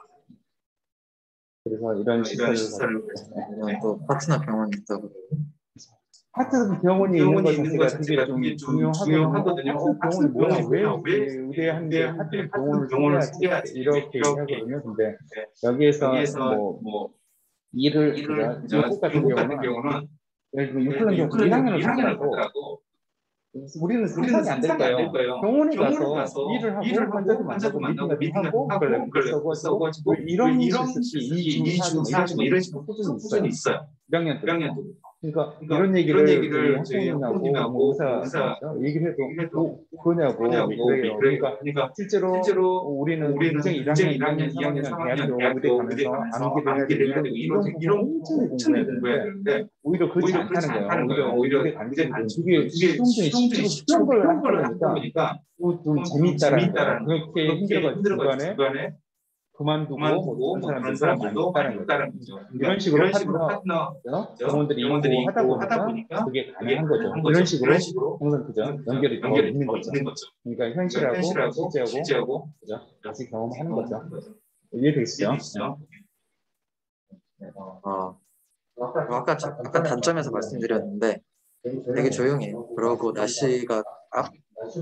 그래서 이런 시설을 시설을 이런 또 파트너 병원이 있다고 하트 병원이 있는 병원이 것 있는 것 자체가 되게 좀 좀 중요하거든요. 어, 병원이 뭐야? 왜 왜 의대 하는데 하트 병원을 병원을 소개하지? 이렇게 이렇게 얘기하거든요. 근데 여기에서 여기에서 뭐 뭐 일을 일을 같은 경우는 경우는 예를 들면 유클랜드 유클랜드 1학년을 1학년을 하더라도 하더라도 우리는 상상이 안 될 거예요. 병원에 가서 일을 하고 환자들 만나고 미팅 하고 그걸 써가지고 이런 이런 실습이 이 2주 2주 4주 이런 식으로 꾸준히 있어요. 1학년 때. 1학년 때. 그러니까, 그러니까 이런 얘기를, 얘기를 뭐 의사, 의사 얘기를 해도 얘기해도 뭐 그러냐고 그래요. 그러니까 그러니까 실제로, 실제로 우리는 우리는 인생 인생 1학년, 2학년, 3학년, 3학년, 대학교, 의대 가면서 암기를 해야 되고 이런 이런 이런 이런 부분을 엄청 공부해야 공부해야 되는데 오히려 그렇지 않다는 거예요. 오히려 오히려 단지 그게 시중들이 시중들이 시중 걸 보니까 보니까 좀 재미있다라는 거예요. 그렇게 힘들어가지고 중간에 그만두고 그만두고 뭐뭐 그런 사람들도 많이 사람들도 있다는 거죠. 이런 식으로 이런 식으로 파트너 파트너 병원들이 병원들이 있고 하다 보니까, 하다 보니까 그게 그게 가능한 거죠. 한 이런 식으로 이런 식으로 항상 그죠 연결이 더 연결이 있는 거죠. 있는 거죠. 그러니까 현실하고, 현실하고 실제하고 실제하고 그죠? 같이 경험하는 거죠. 거죠. 이해되시죠? 이해되시죠? 어, 그리고 아까 자- 아까 단점에서 말씀드렸는데 되게 조용해요. 그러고 날씨가 아,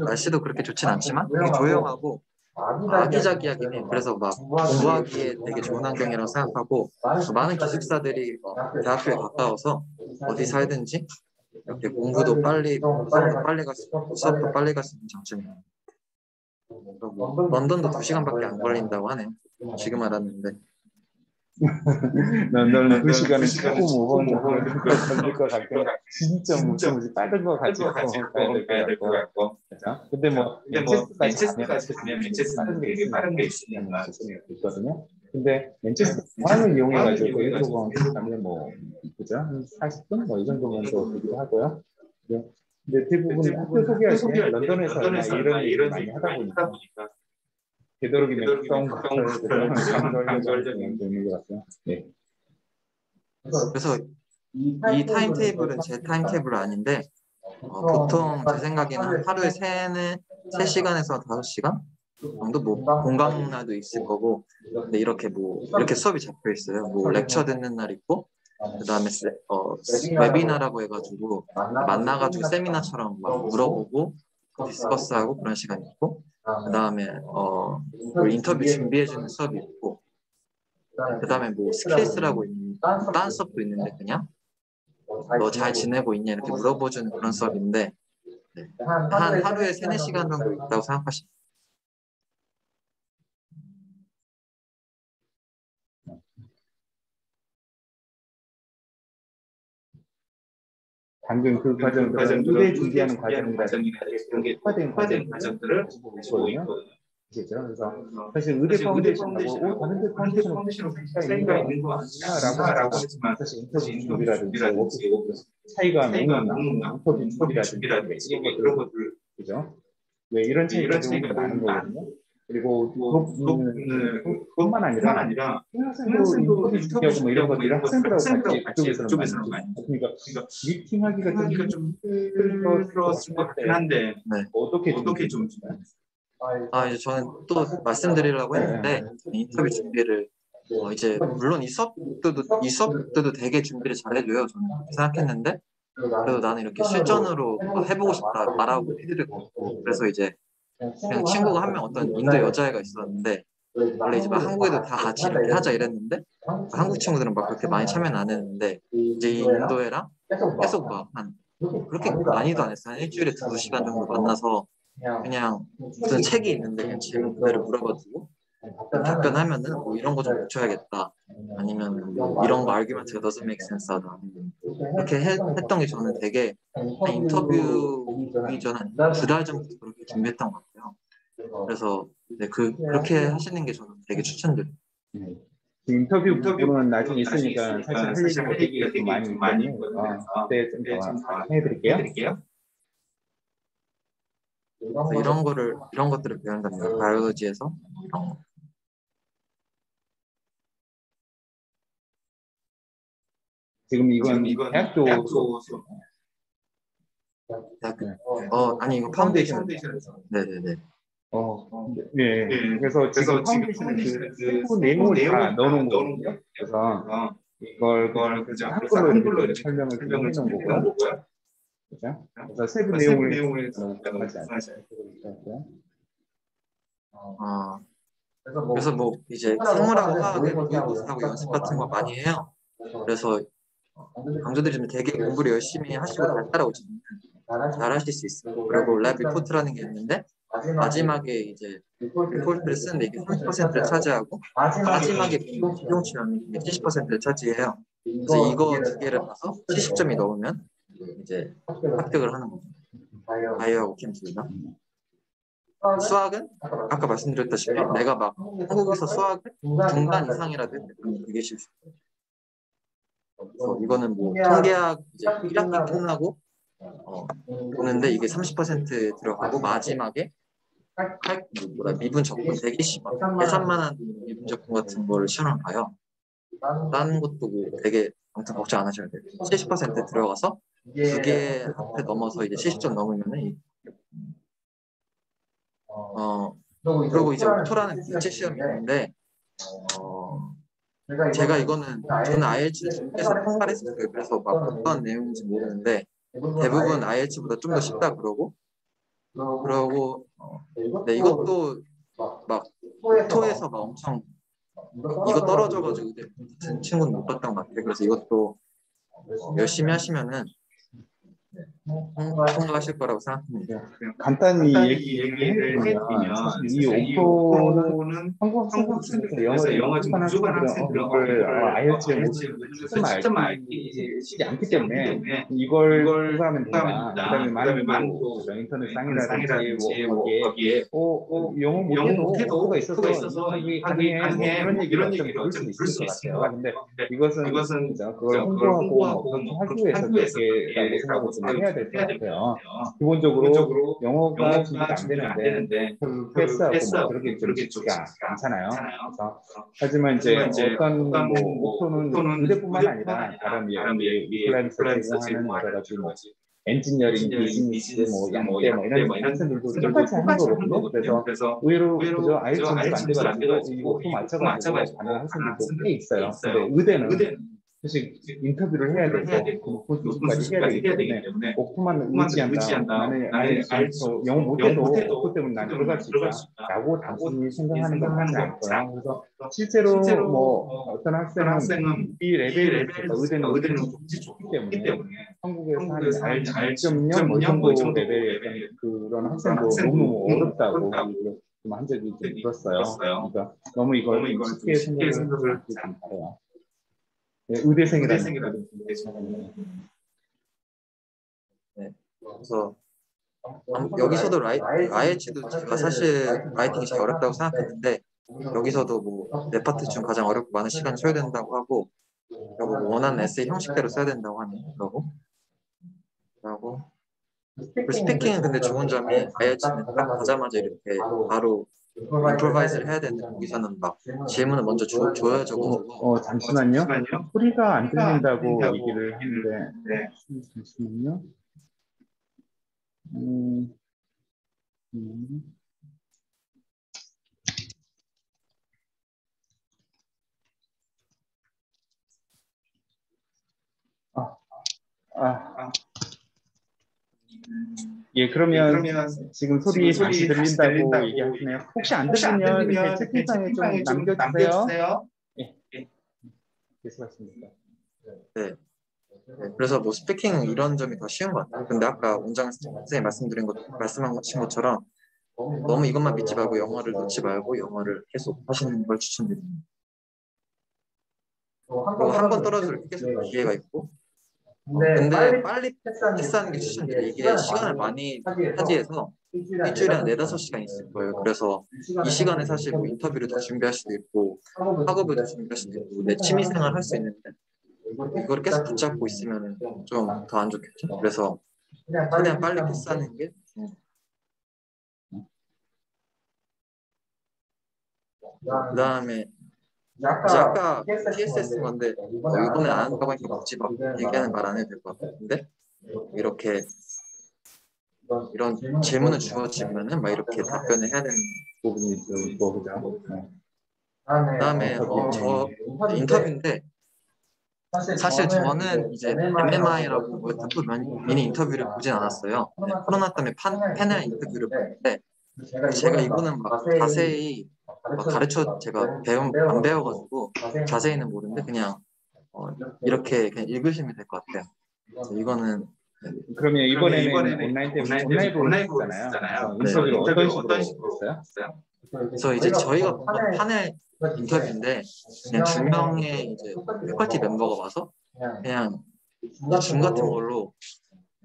날씨도 그렇게 좋진 않지만 되게 조용하고 아기자기하긴 해요. 그래서 막 공부하기에 되게 좋은 환경이라고 생각하고 많은 기숙사들이 어, 대학교에 가까워서 어디 살든지 이렇게 공부도 빨리 수업도 빨리 갈 수, 수업도 빨리 갈 수 있는 장점이에요. 런던도 2시간밖에 안 걸린다고 하네요. 지금 알았는데 너는 그그 시간에 조금 오버 조금 오버 걸릴 것 같고 진짜 무슨 무슨 빠른 거 같이 가야 될 것 같고? 근데 뭐 맨체스터까지 가면 맨체스터는 되게 빠른 게 있으니까. 있거든요. 근데 맨체스터 공항을 이용해가지고 웨이트로 가면 뭐 그죠? 한 40분 뭐 이 정도면 더 되기도 하고요. 네. 근데 대부분 학교 소개할 때 런던에서 이런 얘기를 많이 하다 보니까 되도록이면 가까운 거를 강조하려고 있는 것 같아요. 네. 그래서 이 timetable은 제 timetable은 아닌데 어, 보통 제 생각에는 하루에 세네 세 시간에서 다섯 시간 정도 뭐 공강 날도 있을 거고 근데 이렇게 뭐 이렇게 수업이 잡혀 있어요. 뭐 lecture 듣는 날 있고 그다음에 세- 어, webinar라고 해가지고 만나가지고 세미나처럼 막 물어보고 discuss하고 그런 시간이 있고 그 다음에 어, 뭐 인터뷰 준비해주는 수업이 있고 그 다음에 뭐 skills라고 있는 딴 수업도 있는데 그냥 너 잘 지내고 있냐 이렇게 물어보주는 그런 수업인데 네. 한 하루에 세네 시간 정도 있다고 생각하시면 방금 그 과정들은 과정들은 의대 준비하는 과정이라든지 특화된 특화된 과정들을. 그죠? 그래서 사실 의대 파운데이션하고 오, 다른 데 파운데이션은 차이가 있는 거 아니냐라고 하지만 사실 인터뷰 준비라든지 차이가 너무 너무 인터뷰 준비라든지 이런 것들 그죠? 왜 이런 차이가 많은 거거든요. 그리고 뭐 그것뿐만 아니라 아니라 학생도 인터뷰 뭐 이런 것들이 학생들하고 같이 많이 그러니까 그러니까 미팅하기가 좀 하기가 좀 힘들었을 것 같긴 한데 어떻게 어떻게 좀 아 이제 저는 또 말씀드리려고 했는데 인터뷰 준비를 어, 이제 물론 이 수업들도 이 수업들도 되게 준비를 잘해줘요 저는 생각했는데. 그래서 나는 이렇게 실전으로 해보고 싶다 말하고 피드를 그래서 이제 그냥 친구가 한 명 어떤 인도 여자애가 있었는데 원래 이제 막 한국에도 다 같이 이렇게 하자 이랬는데 한국 친구들은 막 그렇게 많이 참여는 안 했는데 이제 이 인도 애랑 계속 막 한 그렇게 많이도 안 했어 한 일주일에 두 시간 정도 만나서 그냥 무슨 책이 있는데 그냥 질문 그대로 물어봐주고 답변하면은 뭐 이런 거 좀 고쳐야겠다 아니면 뭐 이런 거 아르규먼트가 doesn't make sense 하다 이렇게 해- 했던 게 저는 되게 한 인터뷰 이전 한 두달 전부터 그렇게 준비했던 것 같아요. 그래서 네, 그 그렇게 하시는 게 저는 되게 추천드려요. 지금 인터뷰 인터뷰 부분은 나중에 있으니까 사실 할할 얘기가 얘기가 되게 많이 좀 많이 있거든요. 어, 그때 좀 네, 해드릴게요. 이런 거를 이런 것들을 배운답니다. 바이올로지에서 이런 거. 지금 이건 지금 이건 대학교 대학교 대학교 네. 어 아니 이거 파운데이션 파운데이션에서 네네네 어, 네. 네. 그래서 지금 파운데이션은 그그 내용을 다 넣어놓은 거거든요. 그래서 어, 이걸 그냥 한글로 한글로 이렇게 설명을 설명을 좀좀 해놓은 거고요. 해놓은 그죠? 그래서 세부 내용을 내용을 넣어가지 하지 않고 아 그래서 뭐 이제 생물하고 화학을 모의고사하고 연습 같은 거 많이 해요. 그래서 강조드리면 되게 공부를 열심히 하시고 잘 따라오시면 잘 하실 수 있어요. 그리고 lab 리포트라는 게 있는데 마지막에 이제 리포트를 쓰는데 이게 30%를 차지하고 마지막에 시험 치면 이게 70%를 차지해요. 그래서 이거 두 개를 봐서 70점이 넘으면 이제 합격을 하는 거죠. bio하고 chem 둘 다. 수학은 아까 말씀드렸다시피 내가 막 한국에서 수학을 중간 이상이라도 했는데 그럼 되게 쉽죠. 그래서 이거는 뭐 통계학 이제 1학기 끝나고 어, 보는데 이게 30% 들어가고 마지막에 칼, 뭐라 미분 적분 되게 심한 계산만 한 미분 적분 같은 거를 시험을 봐요. 다른 것도 뭐 되게 아무튼 걱정 안 하셔야 돼요. 70% 들어가서 두 개 앞에 넘어서 이제 70점 넘으면은 이- 어 그리고 이제 오토라는 국제 시험이 있는데 어 제가 이거는 저는 IELTS를 준비해서 통과했었어요. 그래서 막 어떤 내용인지 모르는데 대부분 IELTS보다 좀 더 쉽다 그러고 그러고 어, 네, 이것도 막 토에서 막 엄청 이거 떨어져가지고 친구는 못 봤던 것 같아요. 그래서 이것도 어, 열심히 하시면은 통- 통과하실 거라고 생각합니다. 간단히 간단히 얘기- 얘기를 해드리면 해드리면 사실 사실 이이 오토는 한국 한국 학생들 영어 학생들에서 영어 좀 부족한 학생들은 IELTS에 시점 시점 알기 알기 쉽지 않기 때문에 이걸 공부하면 된다. 그다음에 많은 그죠? 인터넷 상이라든지 상이라든지 뭐뭐 거기에 어, 어, 영어 못해도 오토가 있어서 하기 가능해 뭐 얘기를 이런 좀 얘기를 들을 좀수 있을 것 같아요. 근데 이것은? 그걸 홍보하고 위해서 그렇게라고 생각을 좀 해야 될 것 같아요. 기본적으로 기본적으로 영어가 준비가 안 준비가 안 되는데 패스하고 뭐 패스하고 그렇게 쉽지가 않잖아요. 그래서 하지만 이제 어떤 어떤 뭐뭐 의대뿐만 의대뿐만 아니라 다른 예, 플랜스 플랜스 제공하는 여러 가지 뭐 엔지니어링, 비즈니스, 뭐 비즈니스, 양대 뭐뭐 양대 이런 뭐 이런 학생들도 똑같이 하는 하는 거거든요. 그래서 그래서 의외로 그저 아예 아예 안 돼가지고 이거 맞춰가지고 가는 학생들도 학생들도 꽤 있어요. 근데 의대는 사실 인터뷰를 해야 되고 높은 수준까지 해야 수준까지 되기 때문에 때문에 오프만 의지한다. 나는 나는 좀 영어 못해도 오프 때문에 오프 때문에 들어갈 수 들어갈 있다. 수 있다. 라고 단순히 생각하는 건 맞지 건 않고요. 그래서 실제로 실제로 뭐뭐 어떤 학생은 학생은 레벨에서 있어서 의대는 의대는 좋기 때문에 때문에 한국에서 한한 R2.0 뭐이 R2.0 정도 정도 레벨의 레벨의 어떤 그런 학생도 너무 너무 어렵다고 좀한 적이 들었어요. 들었어요. 그러니까 너무 이걸 쉽게 생각을 하지 좀 바래요. 네, 의대생이라는 의대생이라는 그래서 음, 여기서도 라이, IELTS도 제가 사실 라이팅이 제일 어렵다고 생각했는데 여기서도 뭐내 파트 중 가장 어렵고 많은 시간 써야 된다고 하고 그리고 뭐 원하는 에세이 형식대로 써야 된다고 하네 그러고 그러고 그리고 스피킹은 근데 좋은 점이 IELTS는 딱 가자마자 이렇게 바로 임프로바이즈를 해야 되는데 거기서는 막 질문을 먼저 줘, 줘야져가지고 어, 잠시만요. 잠시만요. 소리가 안 들린다고 들린다고 얘기를 했는데 네. 잠시만요. 음, 음. 아, 아, 예, 그러면 그러면 지금 소리 지금 다시 소리 다시 들린다고 들린다고 얘기하시네요. 혹시 안 혹시 안 들리면 들리면 이렇게 채팅창에 좀 남겨주세요. 남겨주세요. 계속하십니다. 네, 그래서 뭐 스피킹 이런 점이 더 쉬운 것 같아요. 근데 아까 원장 선생님 말씀드린 것 말씀하신 것처럼 너무 이것만 믿지 말고 영어를 놓지 말고 영어를 계속 하시는 걸 추천드립니다. 그리고 한번 떨어질 때 계속 기회가 있고 어, 근데 빨리 패스하는 게 추천드려요. 이게 시간을 많이 차지해서 일주일에 한 네다섯 시간 있을 거예요. 그래서 이 시간에 사실 뭐 인터뷰를 더 준비할 수도 있고 학업을 더 준비할 수도 있고 내 취미생활 할 수 있는데 이걸 계속 붙잡고 있으면 좀 더 안 좋겠죠. 그래서 최대한 빨리 패스하는 게 음, 그 다음에 이제 아까 TSS 건데 어, 이번에 안 한다고 하니까 굳이 막 얘기하는 말 안 해도 될 것 같은데 이렇게 이런 질문을 주어지면은 막 이렇게 답변을 해야 되는 부분이 좀 뭐죠? 네. 그다음에 어, 저 인터뷰인데 사실 저는 이제 MMI라고 뭐 특급 미니 인터뷰를 보진 않았어요. 네, 코로나 때문에 판, 패널 인터뷰를 봤는데 제가 이거는 막 자세히 막 가르쳐 제가 배운 안 배워가지고 자세히는 모르는데 그냥 어, 이렇게 그냥 읽으시면 될 것 같아요. 이거는 그러면 이번에는 이번에는 온라인 때문에 온라인 온라인으로 때문에 했잖아요. 했잖아요. 인터뷰를 인터뷰 어떤 식으로 어떤 식으로 했어요? 그래서 이제 저희가 봤던 판el 인터뷰인데 그냥 두 명의 이제 패컬티 멤버가 와서 그냥 줌 같은 걸로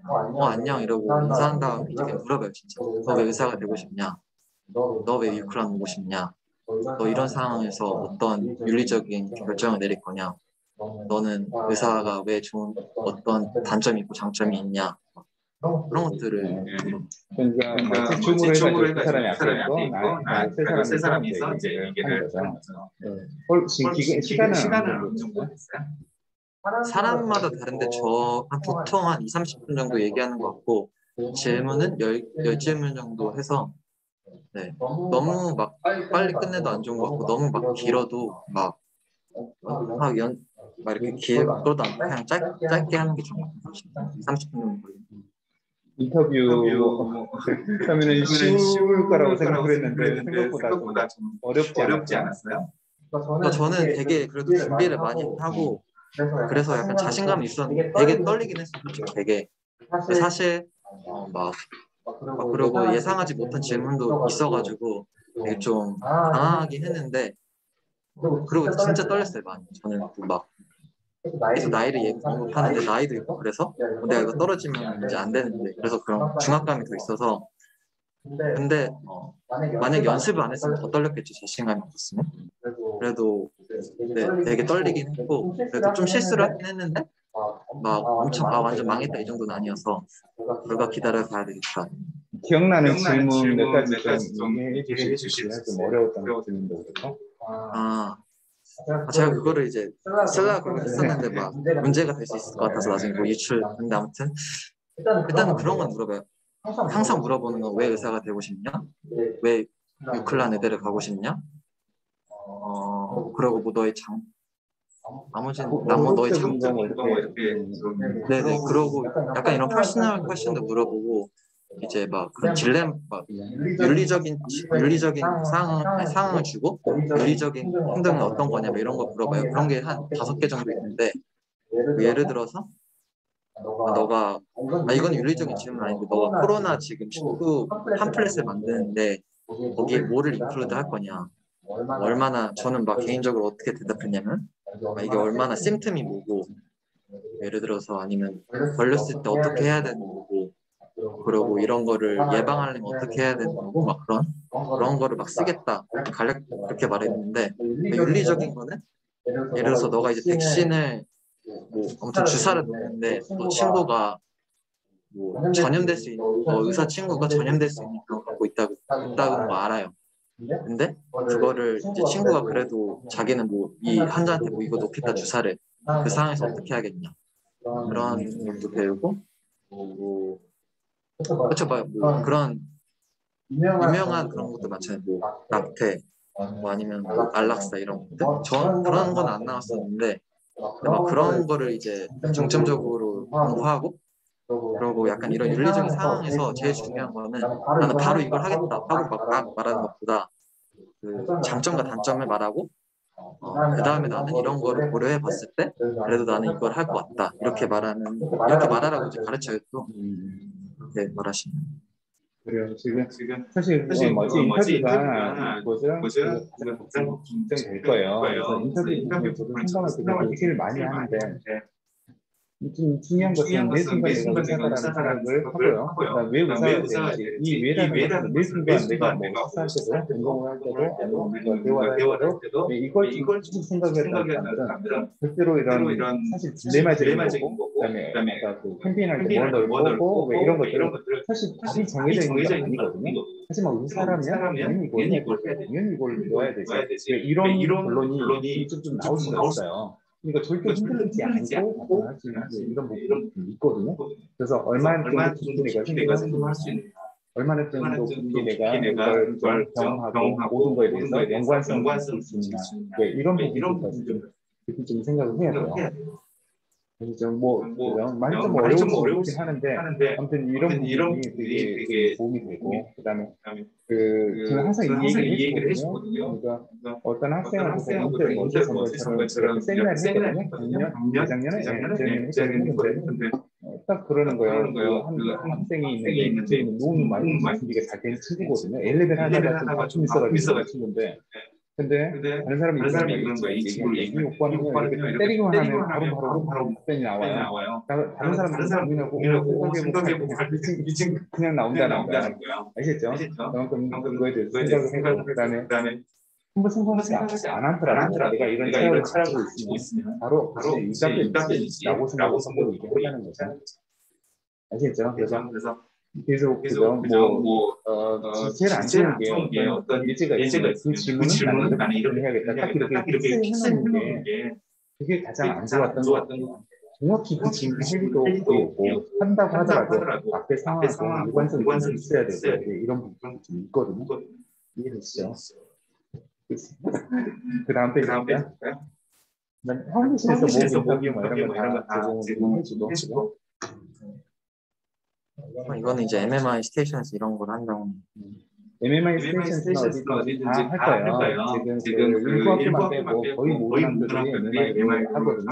어 안녕 이러고 인사한 다음에 이제 물어봐요 진짜. 너 왜 의사가 되고 싶냐? 너 왜 유클한 오고 싶냐 너 이런 상황에서 어떤 윤리적인 결정을 내릴 거냐 너는 의사가 왜 좋은 어떤 단점이 있고 장점이 있냐 그런 것들을 물어봐요. 그러니까 뭐 해가지고 그 사람이 앞에 있고 나- 세 사람이 사람이서 이제 얘기를 하는 거죠. 거죠. 헐, 지금 기간, 시간은 시간은 어느 정도? 됐어요? 사람마다 다른데 저 한 보통 한 2, 30분 정도 얘기하는 것 같고 질문은 10, 10질문 정도 해서 네. 너무 막 빨리 끝내도 안 좋은 것 같고 너무 막 길어도 막, 막, 연, 막 이렇게 길어도 않고 그냥 짧, 짧게 하는 게 좋은 것 같아요. 2, 30분 정도. 걸리면. 인터뷰. 하면은 쉬울 거라고 생각을 했는데 생각보다 좀 생각보다 좀 어렵지 어렵지 않았어요. 그러니까 저는 되게 그래도 준비를 많이 하고 그래서 약간 자신감이 있었는데 되게 떨리긴 했어요. 솔직히 되게. 사실 어, 막 막 그리고 예상하지 못한 질문도 있어가지고 되게 좀 당황하긴 했는데 그리고 진짜 떨렸어요. 많이. 저는 막 계속 나이를 언급하는데 나이도 있고 그래서? 어, 내가 이거 떨어지면 이제 안 되는데 그래서 그런 중압감이 더 있어서 근데 어, 만약 연습을 안 했으면 더 떨렸겠죠 자신감이 없었으면. 그래도 네, 되게 떨리긴 했고 그래도 좀 실수를 하긴 했는데 막 엄청 아 완전 망했다 이 정도는 아니어서 결과 기다려 봐야 되겠다. 기억나는 기억나는 질문 몇 가지 좀좀 얘기해 주실 수? 어려웠던 질문도 그렇고 아 아, 제가 그거를 이제 쓰려고 했었는데 막 문제가 될 수 있을 것 같아서 나중에 뭐 유출 근데 아무튼. 일단은 그런 건 물어봐요. 항상 물어보는 건 왜 의사가 되고 싶냐? 왜 유클란 의대를 가고 싶냐? 어 그리고 뭐 너의 장 너의 장점 거뭐 이렇게 이렇게 좀 네네 그러고 약간 이런 personal question도 물어보고 이제 막 그런 딜레마 막 윤리적인 윤리적인 상황 아니, 상황을 주고 윤리적인 행동은 어떤 거냐 뭐 이런 거 물어봐요. 그런 게 한 다섯 개 정도 있는데 뭐 예를 들어서 아, 너가 아 이건 윤리적인 질문 아니고 너가 코로나 지금 19 팜플렛을 만드는데 거기에 뭐를 인클루드 할 거냐. 얼마나 저는 막 개인적으로 어떻게 대답했냐면 아, 이게 얼마나 심틈이 뭐고 예를 들어서 아니면 걸렸을 때 어떻게 해야 되는 거고 그리고 이런 거를 예방하려면 어떻게 해야 되는 거고 막 그런 그런 거를 막 쓰겠다 간략 그렇게 말했는데 윤리적인 거는 예를 들어서 너가 이제 백신을 뭐 아무튼 주사를 놓는데 너 친구가 뭐 전염될 수 있는 너 의사 친구가 전염될 수 있는 병을 갖고 있다고 있다는 거 알아요. 근데 그거를 이제 친구가 그래도 자기는 뭐 이 환자한테 뭐 이거 놓겠다 주사를 그 상황에서 어떻게 하겠냐. 그런 것도 배우고 뭐 그렇죠. 뭐 그런 유명한 그런 것도 마찬가지 뭐 낙태 뭐 아니면 뭐 안락사 이런 것들? 저 그런 건 안 나왔었는데 막 그런 거를 이제 중점적으로 공부하고 그리고 약간 이런 윤리적인 상황에서 제일 중요한 거는 나는 바로 이걸 하겠다 하고 막, 막 말하는 것보다 그 장점과 단점을 말하고 어, 그 다음에 나는 이런 거를 고려해 봤을 때 그래도 나는 이걸 할 것 같다 이렇게 말하는 이렇게 말하라고 이제 가르쳐요 또 이렇게 말하시는 그래요. 지금 지금 사실 사실 뭐 어제 뭐 어제 인터뷰가? 뭐죠? 가장 긴장될 거예요. 그래서 인터뷰 저도 생각을 되게 얘기를 많이 하는데 좀 중요한 것은 매 순간 내가 의사다라는 생각을 하고요. 왜 의사가 되는지 이 왜라는 것은 매 순간 내가 뭐 식사할 때도 운동을 할 때도 아니면 대화를 할 때도 왜 이걸 이걸 좀 사람들은 절대로 이런 사실 딜레마적인 거고 그다음에 그 캠페인할 때뭐 넣고 왜 이런 것들은 사실 답이 정해져 있는 게 아니거든요. 하지만 의사라면 당연히 이걸 해야 되고 당연히 이걸 넣어야 되죠. 왜 이런 본론이 좀 나올 수가 있어요. 그러니까 절대 흔들리지 않고 이런 부분이 있거든요. 그래서 얼마나 정도 깊이 내가 생각할 수 있는 얼마나 정도 깊이 내가 이걸 경험하고 모든 거에 대해서 연관성을 줄수 있나. 네, 이런 좀 깊이 좀 생각을 해야 돼요. 그래서 좀뭐 많이 좀 어려우긴 하는데 아무튼 이런 부분이 되게, 되게 도움이 되고 그다음에 그 저는 항상 이 얘기를 했거든요. 그러니까 어떤 학생한테 인터 먼저 선거처럼 세미나를 했거든요. 작년, 작년에? 작년에 했는데 딱 그러는 거예요. 그 학생이 있는데 너무 많이 잘된 친구거든요. 엘리베이터 하다가 좀 다툼 있어가지고. 친구인데 근데 다른 사람이 다른 사람이 이런 거야. 이 친구를 얘기 욕구하는 때리기만 하면 바로 바로 바로 답변이 나와요. 다른 사람은 고민하고 생각해보고 미친 그냥 나온다는 거야. 아시겠죠? 그만큼 그거에 대해서 생각을 해고 그다음에 한번 생각하지 않았더라도 내가 이런 체험을 하고 있으면 바로 바로 이 답변이라고 생각하고 얘기하는 거죠. 아시겠죠? 그래서 계속 계속 뭐, 뭐 어, 제일 안 좋은 게 어떤 예제가 예제가 그 질문은 나는 이렇게 해야겠다. 딱 이렇게 이렇게 해놓는 게 그게 가장 안 좋았던 것 같아요. 정확히 그 질문 헬리도 없고 한다고 하더라도 앞에 상황하고 일관성이 있어야 되고 이런 부분이 좀 있거든요. 이해되시죠? 그 다음 페이지 볼까요? 한국에서 뭐 인터뷰 뭐 이런 거다 제공해주고 이거는 이제 MMI station에서 이런 걸 한다고. MMI station에서 어디든지 다할 거예요. 지금 그 일부 학교만 빼고 거의 모든 학교들이 MMI를 하거든요.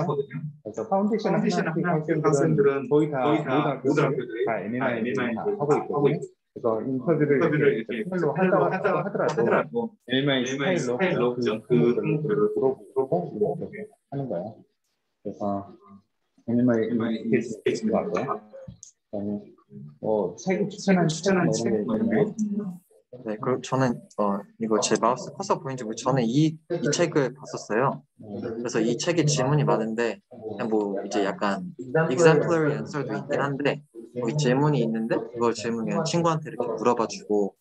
그래서 파운데이션 학생들은 거의 다 모든 학교들이 다 MMI 하고 있거든요. 그래서 인터뷰를 이렇게 스타일로 한다고 하더라도 MMI 스타일로 그 항목들을 물어보고 이렇게 하는 거예요. 그래서 MMI station도 하고요. 어, 책 추천한 추천한 책 있나요? 네, 그 저는 어 이거 제 마우스 커서 보이는지 모르 저는 이, 이 책을 봤었어요. 그래서 이 책에 질문이 많은데 그냥 뭐 이제 약간 exemplary answer도 있긴 한데 뭐 질문이 있는데 그걸 질문 그냥 친구한테 이렇게 물어봐주고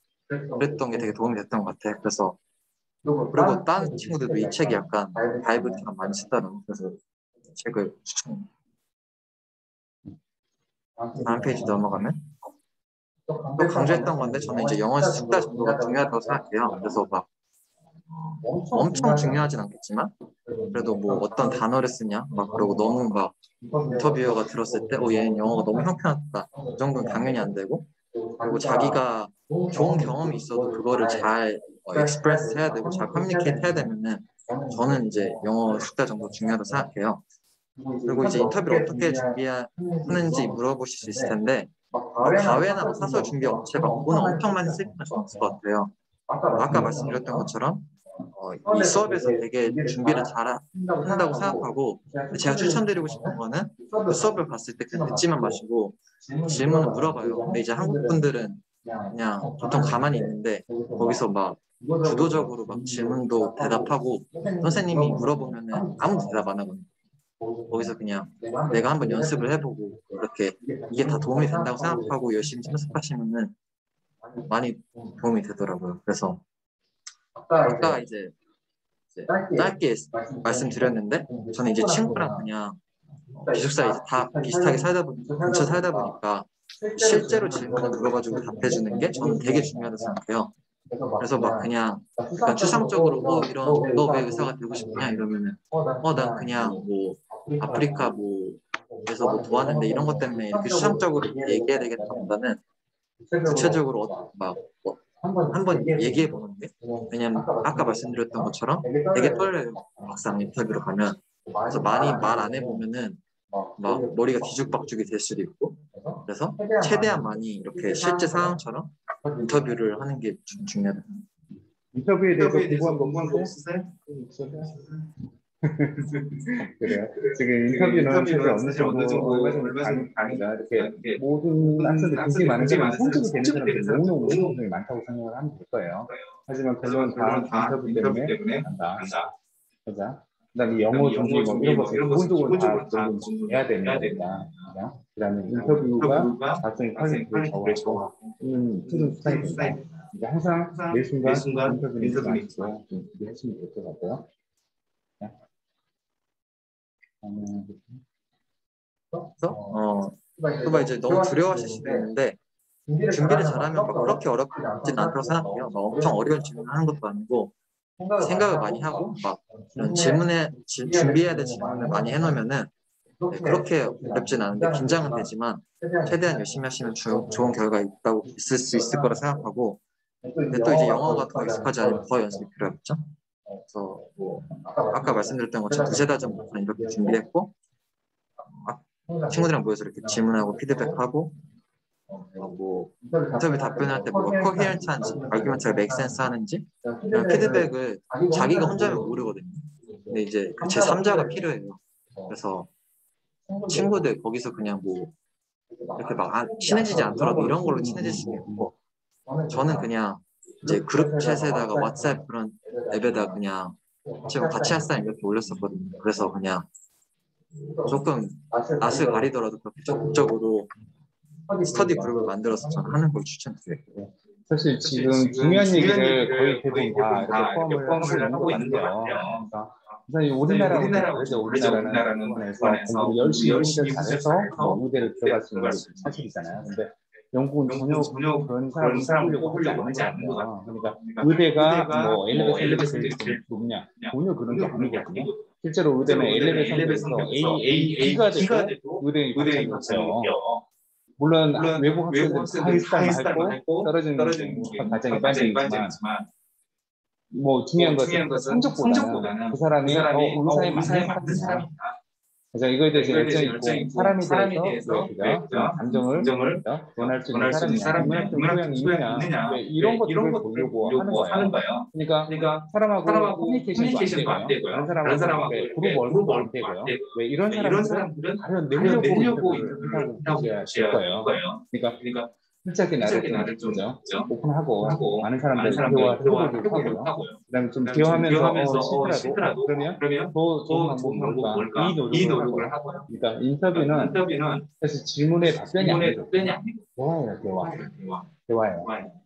그랬던 게 되게 도움이 됐던 것 같아요. 그래서 그리고 다른 친구들도 이 책이 약간 바이블처럼 많이 쓰더라고요. 그래서 책을 추천. 다 음 페이지 넘어가면 또 강조했던 건데 저는 이제 영어 숙달 정도가 중요하다고 생각해요. 그래서 막 엄청 중요하진 않겠지만 그래도 뭐 어떤 단어를 쓰냐 막 그러고 너무 막 인터뷰어가 들었을 때 어 얘는 영어가 너무 형편없다 이 정도는 당연히 안 되고 그리고 자기가 좋은 경험이 있어도 그거를 잘 어, express 해야 되고 잘 communicate 해야 되면은 저는 이제 영어 숙다 정도 중요하다고 생각해요. 그리고 이제 인터뷰를 어떻게 준비하는지 물어보실 수 있을 텐데 뭐 가회나 뭐 사설 준비 업체가 그거는 엄청 많이 쓸 필요는 없을 것 같아요. 아까 말씀드렸던 것처럼 어, 이 수업에서 되게 준비를 잘 한다고 생각하고 제가 추천드리고 싶은 거는 그 수업을 봤을 때 그냥 듣지만 마시고 질문을 물어봐요. 근데 이제 한국 분들은 그냥 보통 가만히 있는데 거기서 막 주도적으로 막 질문도 대답하고 선생님이 물어보면은 아무도 대답 안 하거든요. 거기서 그냥 내가 한번 연습을 해보고 그렇게 이게 다 도움이 된다고 생각하고 열심히 연습하시면은 많이 도움이 되더라고요. 그래서 아까 이제, 짧게 말씀드렸는데 저는 이제 친구랑 그냥 기숙사 이제 다 비슷하게 살다 보니까 근처 살다 보니까 실제로 질문을 물어가지고 답해주는 게 저는 되게 중요하다고 생각해요. 그래서 막 그냥 그러니까 추상적으로 어 이런 너 왜 의사가 되고 싶냐 이러면은 어난 그냥 뭐 아프리카 뭐 그래서 뭐 도왔는데 이런 것 때문에 이렇게 추상적으로 얘기해야 되겠다보다는 구체적으로 어- 막 뭐, 한번 얘기해 보는 게 왜냐면 아까 말씀드렸던 것처럼 되게 떨려요. 막상 인터뷰로 가면. 그래서 많이 말 안 해보면은 막 머리가 뒤죽박죽이 될 수도 있고. 그래서 최대한 많이 이렇게 실제 상황처럼 인터뷰를 하는 게 중- 중요하다. 인터뷰에 대해서 인터뷰에 대해서 궁금한 거 없으세요? 없으세요? 그래요. 지금 인터뷰는 사실 인터뷰는 어느 사실 어느 정도 얼마 정도 얼마 정도 가니까 이렇게 이렇게 모든 학생들 굉장히 많은 사람 많은 성적이 되는 사람들 너무너무 성적이 많다고 생각을 하면 될 거예요. 하지만 하지만 결론 다다 인터뷰 인터뷰 때문에. 간다. 그죠? 그다음에 영어 준비 뭐 이런 것들 기본적으로 다 공부해야 되는. 그죠? 그다음에 인터뷰가 quality를 quality를 정하고 음, 틀린 스타일이다. 스타일. 그러니까 항상 매 순간 인터뷰는 좀 준비하시면 될 것 같고요. 그래서 어, 또봐 이제 너무 두려워하실 수도 있는데 준비를 잘하면 막 그렇게 어렵진 않다고 생각해요. 막 엄청 어려운 질문을 하는 것도 아니고 생각을 많이 하고 막 이런 질문에 지- 준비해야 될 질문을 많이 해놓으면은 네, 그렇게 어렵진 않은데 긴장은 되지만 최대한 열심히 하시면 주- 좋은 결과 있다고 있을 수 있을 거라 생각하고 근데 또 이제 영어가 더 익숙하지 않으면 더 연습이 필요하겠죠. 그래서 뭐 아까 말씀드렸던 것처럼 두세 달 전부터 이렇게 준비했고 아, 친구들이랑 모여서 이렇게 질문하고 피드백하고 어, 뭐 인터뷰 답변할 때 뭐가 코헤런트한지 아규먼트가 make sense 하는지 이런 피드백을 자기가 혼자면 모르거든요. 근데 이제 제 3자가 필요해요. 그래서 친구들 거기서 그냥 뭐 이렇게 막 안- 친해지지 않더라도 이런 걸로 친해질 수 있고 저는 그냥 이제 그룹 챗에다가 왓츠앱 그런 앱에다 그냥 지금 같이 할 사람 이렇게 올렸었거든요. 그래서 그냥 조금 낯을 가리더라도 그렇게 적극적으로 스터디 그룹을 만들어서 저는 하는 걸 추천드려요. 사실 지금 중요한 얘기를 거의 대부분 다 이렇게 포함을 하고 있는 것 같아요. 그래서 우선 우리나라는 우리나라 다르죠. 우리나라는 우리나라는 부분에서 부분에서 공부 열심히 열심히 잘해서 뭐 무대를 들어갈 수 있는 게 사실이잖아요. 근데 영국은 전혀 전혀 그런 그런 사람을 하지 뽑으려고 않는 것 같아요. 그러니까 그러니까 의대가 의대가 뭐뭐 엘리베이터 엘리베이터 제일 높냐 전혀 그런 게게 아니거든요. 실제로 의대는 엘리베이터 성적에서 A, A, 돼도 되고 합격이 못해요. 돼요. 물론 물론 외국 학생들은 하이스타만 했고 떨어지는 떨어지는 게 빠지지만 빠지지만 뭐 중요한 뭐 것은 중요한 것은 성적보다는 성적보다는 그 사람이, 그 사람이 어, 의사에 어, 맞는. 사람이다. 그래서 이거에 대해서 열정이 있고 있고 사람에 사람에 대해서 그죠? 그죠? 감정을? 원할 수 있는 사람이냐, 인문학적 소양이 있느냐, 네, 이런 것들을 보려고 하는 거예요. 그러니까 그러니까 사람하고, 사람하고 커뮤니케이션도 안안 되고요. 다른 다른 사람하고 사람하고 그룹 월드도 안 되고요. 왜 이런 이런 사람들은 과연 내려고 인터뷰를 하고 보셔야 될 거예요. 거예요. 그러니까 그러니까 솔직하게 나를 나를 좀? 오픈하고 하고 많은 사람들 대화를 해보기도 하고요. 그다음에 좀 대화하면서 어, 어, 싫더라도 싫더라도 그러면 더 좋은 방법 뭘까? 이 노력을, 이 노력을 하고 하고요. 그러니까 인터뷰는 인터뷰는 사실 질문의 답변이 아니고 대화예요, 대화. 대화. 대화예요.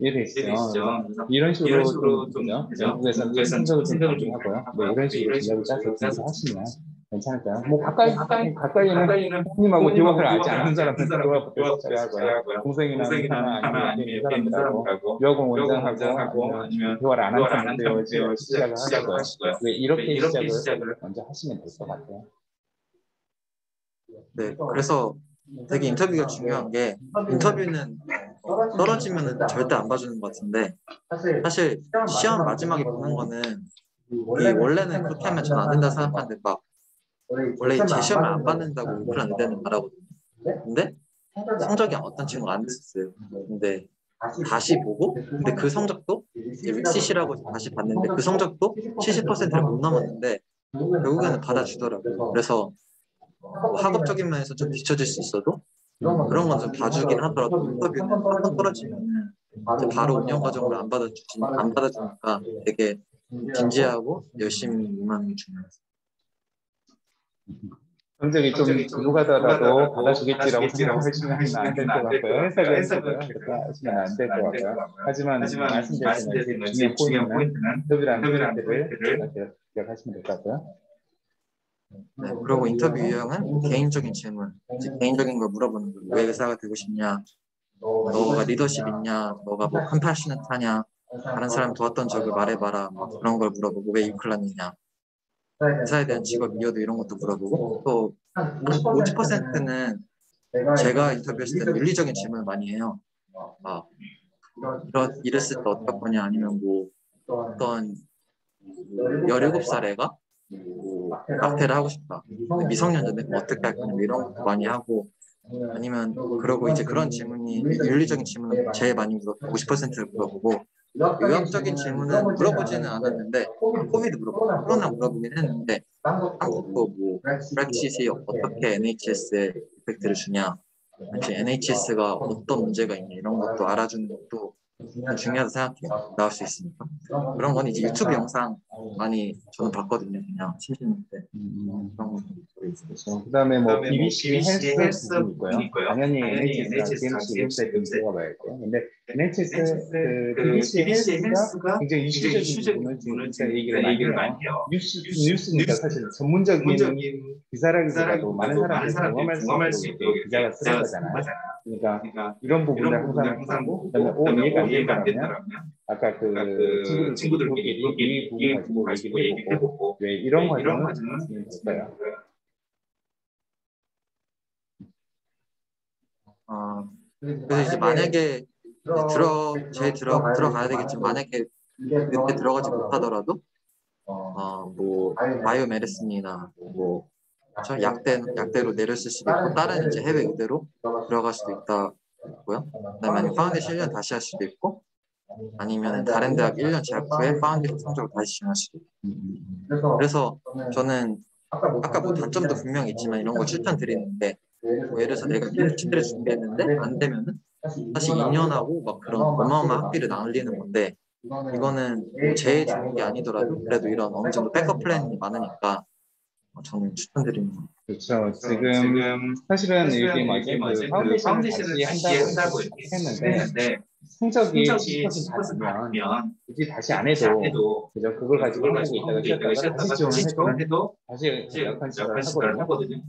이해되시죠? 이런 식으로, 이런 식으로 좀, 좀, 영국에서는 생각을 좀 하고요. 뭐 이런 네, 식으로 식으로 짜서 공부하시면 괜찮을까요? 뭐 가까이, 가까이, 가까이는 부모님하고 대화를 알지 않는 시작하고요. 하고요. 동생이나 하나 아니면 있는 사람들하고 여학원 원장하고 아니면 대화를 안 하는 사람들 시작을. 하시고요. 네, 이렇게, 네, 시작을 먼저 하시면 될 것 같아요. 네, 그래서 되게 인터뷰가 중요한 게 인터뷰는 어, 떨어지면 절대 안 봐주는 것 같은데 사실 시험 마지막에 보는 거는 이 원래는 그렇게 하면 전 안 된다 생각하는데 막 원래 제 시험을 안 받는다고 오픈 안 되는 나라거든요. 근데 성적이 어떤 친구가 안 됐었어요. 근데 다시 보고 근데 그 성적도 릭시시라고 다시 봤는데 그 성적도 70%를 못 넘었는데 결국에는 받아주더라고요. 그래서 뭐 학업적인 면에서 좀 뒤처질 수 있어도 그런 건 좀 봐주긴 하더라도 인터뷰는 한번 떨어지면 바로 운영 과정으로 안 받아주지 안 받아주니까 되게 진지하고 열심히 임하는 게 중요해요. 성적이 좀 부족하더라도 받아주겠지라고 생각하시면 안될 것 같고요. 해서요. 그렇게 하시면 안 될 것 같고요. 하지만 말씀드린 중요한 포인트는 인터뷰라는 포인트를 포인트를 기억- 기억하시면 될 것 같고요. 네, 그리고 인터뷰 유형은 개인적인 질문, 개인적인 걸 물어보는 거예요. 왜 의사가 되고 싶냐, 너가 리더십 있냐, 너가 뭐 컴패셔너트하냐, 다른 사람 도왔던 적을 말해봐라, 막 그런 걸 물어보고 왜 유클란이냐. 회사에 대한 직업 이해도 이런 것도 물어보고 또 50%는 제가 인터뷰했을 때 윤리적인 질문을 많이 해요. 아, 이런 이랬을 때 어떨 거냐 아니면 뭐 어떤 17살 애가 뭐 낙태를 하고 싶다. 미성년자인데 그럼 어떻게 할 거냐 뭐 이런 것도 많이 하고 아니면 그러고 이제 그런 질문이 윤리적인 질문을 제일 많이 물어보고 50%를 물어보고 의학적인 질문은 물어보지는 않았는데 코비드 물어보고 코로나 물어보긴 했는데 한국도 뭐 브렉시트이 어떻게 NHS에 이펙트를 주냐? 아니 NHS가 어떤 문제가 있냐 이런 것도 알아주는 것도 중요하다 생각해요. 나올 수 있으니까. 그런 건 이제 유튜브 영상 많이 저는 봤거든요 그냥 심심할 때 음, 그런 그렇죠. 그다음에 뭐 그다음에 뭐 BBC BBC Health 있고요. 있고요. 당연히 NHS 랑 GMC GMC 웹사이트 들어가봐야겠고요. 근데 NHS 그그 BBC 헬스가 헬스가 굉장히 이슈적인 부분을 지금 얘기를 많이 해요. 뉴스 뉴스, 뉴스니까 뉴스, 사실 전문적인 기사라기보다도 많은 많은 사람들이 공감할 공감할 수수 있도록 기자가 쓰는 거잖아요. 그러니까 그러니까 이런 부분을 항상 항상 보고 그다음에 오 이해가 안 된다면 아까 그 아까 그 친구들끼리 친구들끼리 이 부분 이 가지고 얘기를 해보고. 왜 이런 네, 이런 과정은 과정은 있어요. 어, 그래서 이제 만약에 이제 들어 제 들어 들어가야 되겠지만 만약에 그때 들어가지 못하더라도. 어뭐 biomedicine이나 뭐저 약대 약대로 내렸을 수도 있고 다른 이제 해외 의대로 들어갈 수도 있다고요. 그다음에 파운데이션 1년 다시 할 수도 있고 아니면 다른 대학 1년 재학 후에 파운데이션 성적으로 다시 지원할 수도 있고. 그래서 저는 아까 뭐 단점도 분명히 있지만 이런 거 추천드리는데 뭐 예를 들어서 내가 1년 치대를 준비했는데 안 되면은 사실 2년하고 막 그런 어마어마한 학비를 날리는 건데 이거는 뭐 제일 좋은 게 아니더라도 그래도 이런 어느 정도 백업 플랜이 많으니까 어, 저는 추천드리는 거. 그렇죠. 지금 지금 사실은 사실은 이게 이게? 뭐지? 그그 파운데이션을 다시 한다고 한다고 이렇게 했는데 했는데 성적이 성적이 70% 10% 받으면 받으면 굳이 다시 안 다시 해도 안 해도 그죠? 그걸 가지고 그걸 한국에 가지고 있다가 한국에 쉬었다가 다시 지원을 해도 다시 약간 시간을 하거든요.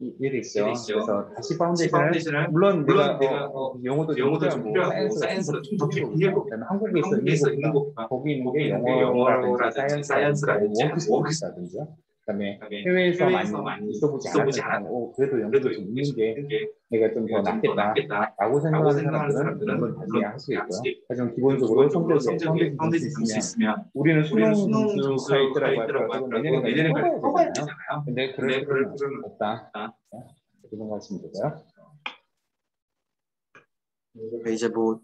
일이 있죠. 일이 있죠. 그래서 다시 파운데이션을 파운데이션을 물론 내가 내가 어, 어, 영어도 좀 영어도 좀 필요하고 필요하고 사이언스가 사이언스가 좀좀 필요하고 한국에서 있는 거기 있는 거기 게 있는 게 영어라든지 사이언스라든지 워크스라든지 그다음에 해외에서 많이 해외에서 많이 있어보지 있어보지 않았던 오 그래도 그래도 좀 있는 게 내가 좀더더 낫겠다 낫겠다. 라고 라고 생각하는 사람들은 사람들은 물론 다시 물론 할수 있고요. 하지만 기본적으로 될수 파운데이션 있으면 있으면 우리는 수능 점수가 있더라고 하더라도 하더라도 내년에 뽑아야 되잖아요. 근데 그럴 필요는 없다. 없다. 그렇게 생각하시면 되고요. 이제 뭐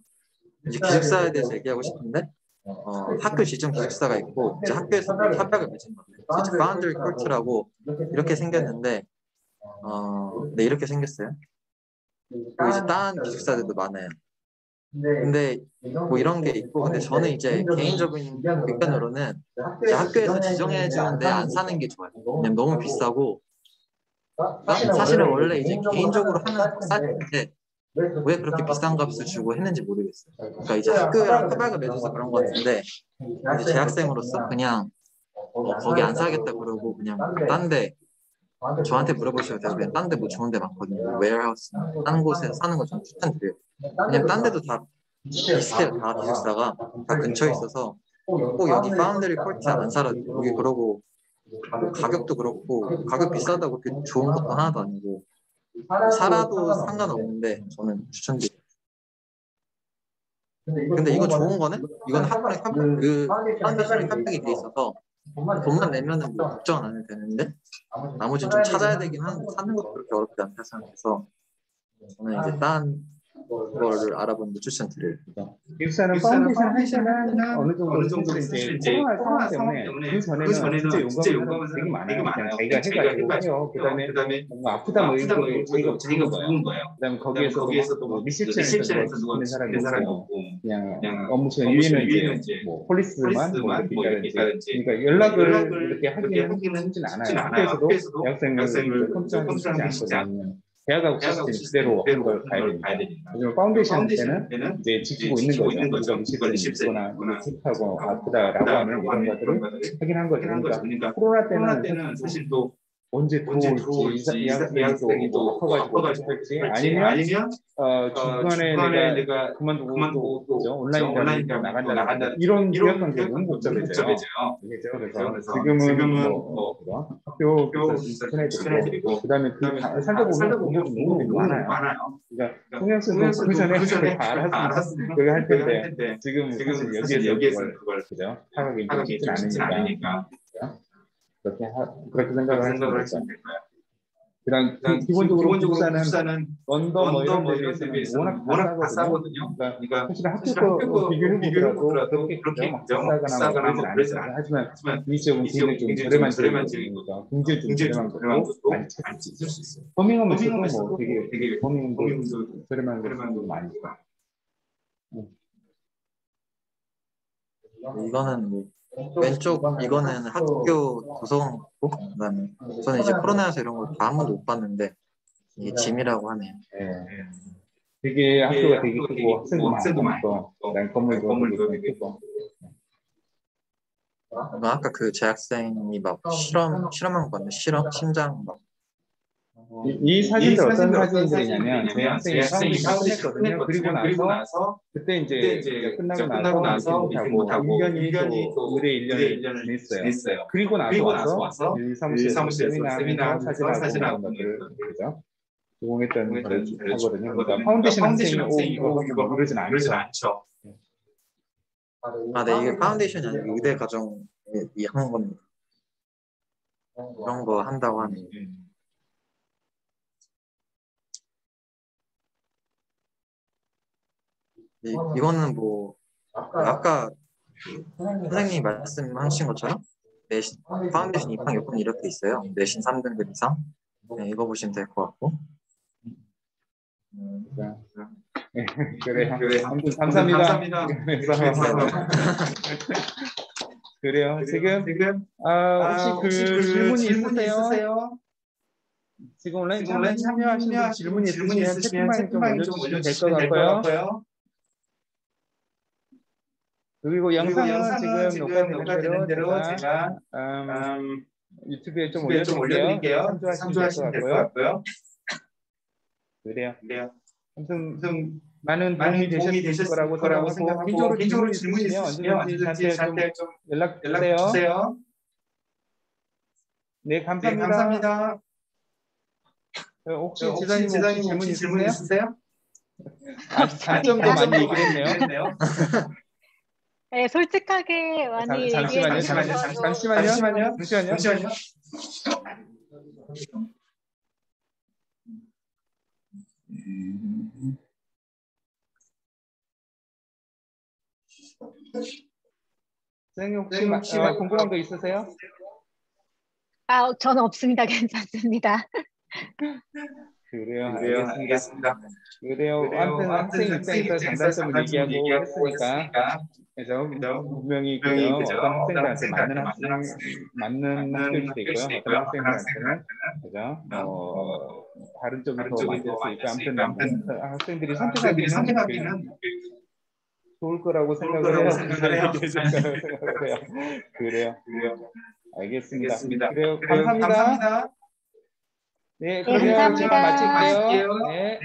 이제 기숙사에 대해서 얘기하고 싶은데 어, 학교 지정 기숙사가 있고 이제 학교에서 협약을 맺은 거예요. 이제 파운드리 코트라고 이렇게 생겼는데 어, 네 이렇게 생겼어요. 그리고 이제 다른 기숙사들도 많아요. 근데 뭐 이런 게 있고 근데 저는 이제 개인적인 의견으로는 이제 학교에서 지정해 주는데 안 사는 게 좋아요. 왜냐면 너무 비싸고 사실은 원래 이제 개인적으로 하면 텐데 왜 그렇게 비싼 값을 주고 했는지 모르겠어요. 그러니까 이제 학교랑 협약을 맺어서 그런 것 같은데 이제 재학생으로서 그냥 어, 거기 안 사겠다 그러고 그냥 딴데 저한테 물어보셔도 돼요. 그냥 딴데 뭐 좋은 데 많거든요. Warehouse 다른 곳에서 사는 거 좀 추천드려요. 왜냐면 딴 데도 다 비슷해요. 다 기숙사가 다 근처에 있어서 꼭 여기 Foundry Court 안 살아도 여기 그러고 뭐 가격도 그렇고 가격 비싸다고 그렇게 좋은 것도 하나도 아니고 살아도 상관없는데 저는 추천드려요. 근데 이거 좋은 거는 이건 학교랑 협, 그 파운데이션이 협약이 돼 있어서 돈만 내면은 뭐 걱정 안 해도 되는데 나머지는 좀 찾아야 되긴 하는데 사는 것도 그렇게 어렵지 않다 생각해서 저는 이제 딴 거를 알아보는 거 추천드려요. 기숙사는 파운데이션 할 때는 어느 정도 어느 정도 이제 코로나 상황 때문에 때문에 그 전에는 그 전에는 진짜 용감한 사람이 되게 많아요. 많아요. 자기가 해가지고 해요. 그다음에 그다음에 뭔가 아프다 뭐 이런 뭐거 자기가 자기가 거예요. 그다음에 그다음에 거기에서 거기에서도 뭐뭐 누가 지키는 사람이 사람이 없고 그냥 업무 위에는 위에는 이제 뭐 폴리스만 뭐 이렇게 뭐 그러니까 연락을 이렇게 하기는 쉽진 않아요. 학교에서도 컨트롤하기 쉽지 않거든요. 대학하고 대학하고 시스템 그대로 하는 걸 가야 되니까. 하지만 파운데이션 때는 이제 지키고 있는 거죠. 거죠. 리셉션이거나 이거 체크하고 아프다라고 하는 이런 것들을 것들을 하긴 한 거죠. 그러니까 그러니까 코로나 때는 사실 또 언제 들어올지 들어올지 이 학생이 또 커가지고 할지 아니면 아니면 어, 어, 중간에 중간에 내가 그만두고 그만두고 또 그죠? 온라인 온라인 나간다 나간다. 이런 이런 복잡해져요. 복잡해져요. 그죠? 그래서 지금은, 지금은 뭐, 뭐? 학교 추천해드리고 그다음에 그 다- 살다 보면 공부도 너무 많아요. 그러니까 그러니까 송영수도 그 전에 그 전에 다 알았으면 그거 할 그걸 할 텐데 지금 지금 여기에서 그걸 그죠? 쉽진 않으니까 않으니까 그렇게 하, 그렇게 생각을. 그다음 일단 기- 기본적으로 기본적으로 국사는 국사는 언더 뭐 이런 뭐데 이런 데 비해서는 워낙 워낙 다 싸거든요. 그러니까 그러니까 사실 학교 사실 거 학교 거 비교를 해보더라도 해보더라도 그렇게 그렇게 막 비싸거나 뭐뭐 그러진 않아요. 하지만 하지만 이 지역은 굉장히 좀 저렴한 지역이니까 굉장히 좀 저렴한 좀 저렴한 것도 많이 찾을 수 있어요. 버밍엄에서도 뭐 되게 되게 버밍엄도 버밍엄도 저렴한 저렴한 것도 많이 있고 이거는 뭐 왼쪽 이거는 학교 구성부 그다음에 저는 이제 코로나여서 이런 걸 다 한 번도 못 봤는데 이게 gym이라고 하네요. 예. 되게 학교가 되게 크고 학생도 학생도 많고 그다음 건물도 건물도 되게 크고 아까 그 재학생이 막 실험 실험한 거 같네. 실험 심장 막 이, 이 사진들 어떤 사진들 사진들이냐면 제 학생이 파운데이션 끝냈거든요. 그리고 그리고 나서 그때 이제, 이제 끝나고, 끝나고 나서 미팅 못하고 못하고 1년이 1년이 또 1년을 1년을 지냈어요. 그리고 나서 그리고 와서 사무실에서 사무실에서 세미나 사진하고 그런 그런 그죠? 거를 거를 하거든요. 그러니까 하거든요. 파운데이션 학생이 오 학생이 이거 오, 그러진 않죠. 아, 네, 이게 파운데이션이 아니고 의대 과정이 한 겁니다. 이런 거 한다고 하네 이, 이거는 뭐 아까 선생님이 말씀하신 것처럼 내신 파운데이션 입학 요건이 이렇게 있어요. 내신 3등급 이상. 네, 이거 보시면 될 것 같고. 네, 그래요. 그래요. 아무튼 감사합니다. 감사합니다. 그래요. 지금 지금 아, 혹시 그 그 질문이 질문이 있으세요? 지금 온라인 지금 온라인 참여하신 질문이 있으시면 채팅방에 좀 올려주시면 될 것 같고요. 그리고 영상은 영상은 지금 녹화되는 대로 제가 음, 음, 유튜브에 좀 유튜브에 올려드릴게요. 참조하시면 될 것 같고요. 그래요. 그래요. 아무튼 아무튼 많은 도움이 도움이 되셨을 되셨을 거라고 거라고 생각하고 개인적으로 개인적으로 질문 질문 있으시면 언제든지 저한테 좀 연락 주세요. 주세요. 네, 네, 감사합니다. 감사합니다. 어, 혹시 혹시 지사님 지사님 질문 질문 있으세요? 아, 장점도 많이 얘기를 했네요. 네, 솔직하게 많이 잠- 잠시만요, 잠시만요, 잠시만요, 잠시만요. 잠시만요. 잠시만요. 선생님 혹시, 마- 혹시 어, 마- 궁금한 거 있으세요? 아, 저는 없습니다. 괜찮습니다. 그래요, 그래요. 알겠습니다. 알겠습니다. 그래요. 그래요. 아무튼 학생 학생 입장에서 장단점을 얘기하고 했으니까 했으니까 그래서? 분명히 분명히 그죠. 그죠. 어떤 학생들한테 맞는 학생, 맞는 학교일 수도 있고요. 어떤 학생들한테는 그죠? 어, 다른 쪽이 더 쪽이 맞을 더수 맞을 있고 수 있고, 아무튼 아무튼 학생들이 선택하기는 선택하기는 좋을 거라고 생각을 해요. 그래요. 그래요. 알겠습니다. 알겠습니다. 그래요. 감사합니다. 감사합니다. 네, 네, 그러면 감사합니다. 제가 마칠게요. 마칠게요. 네. 네.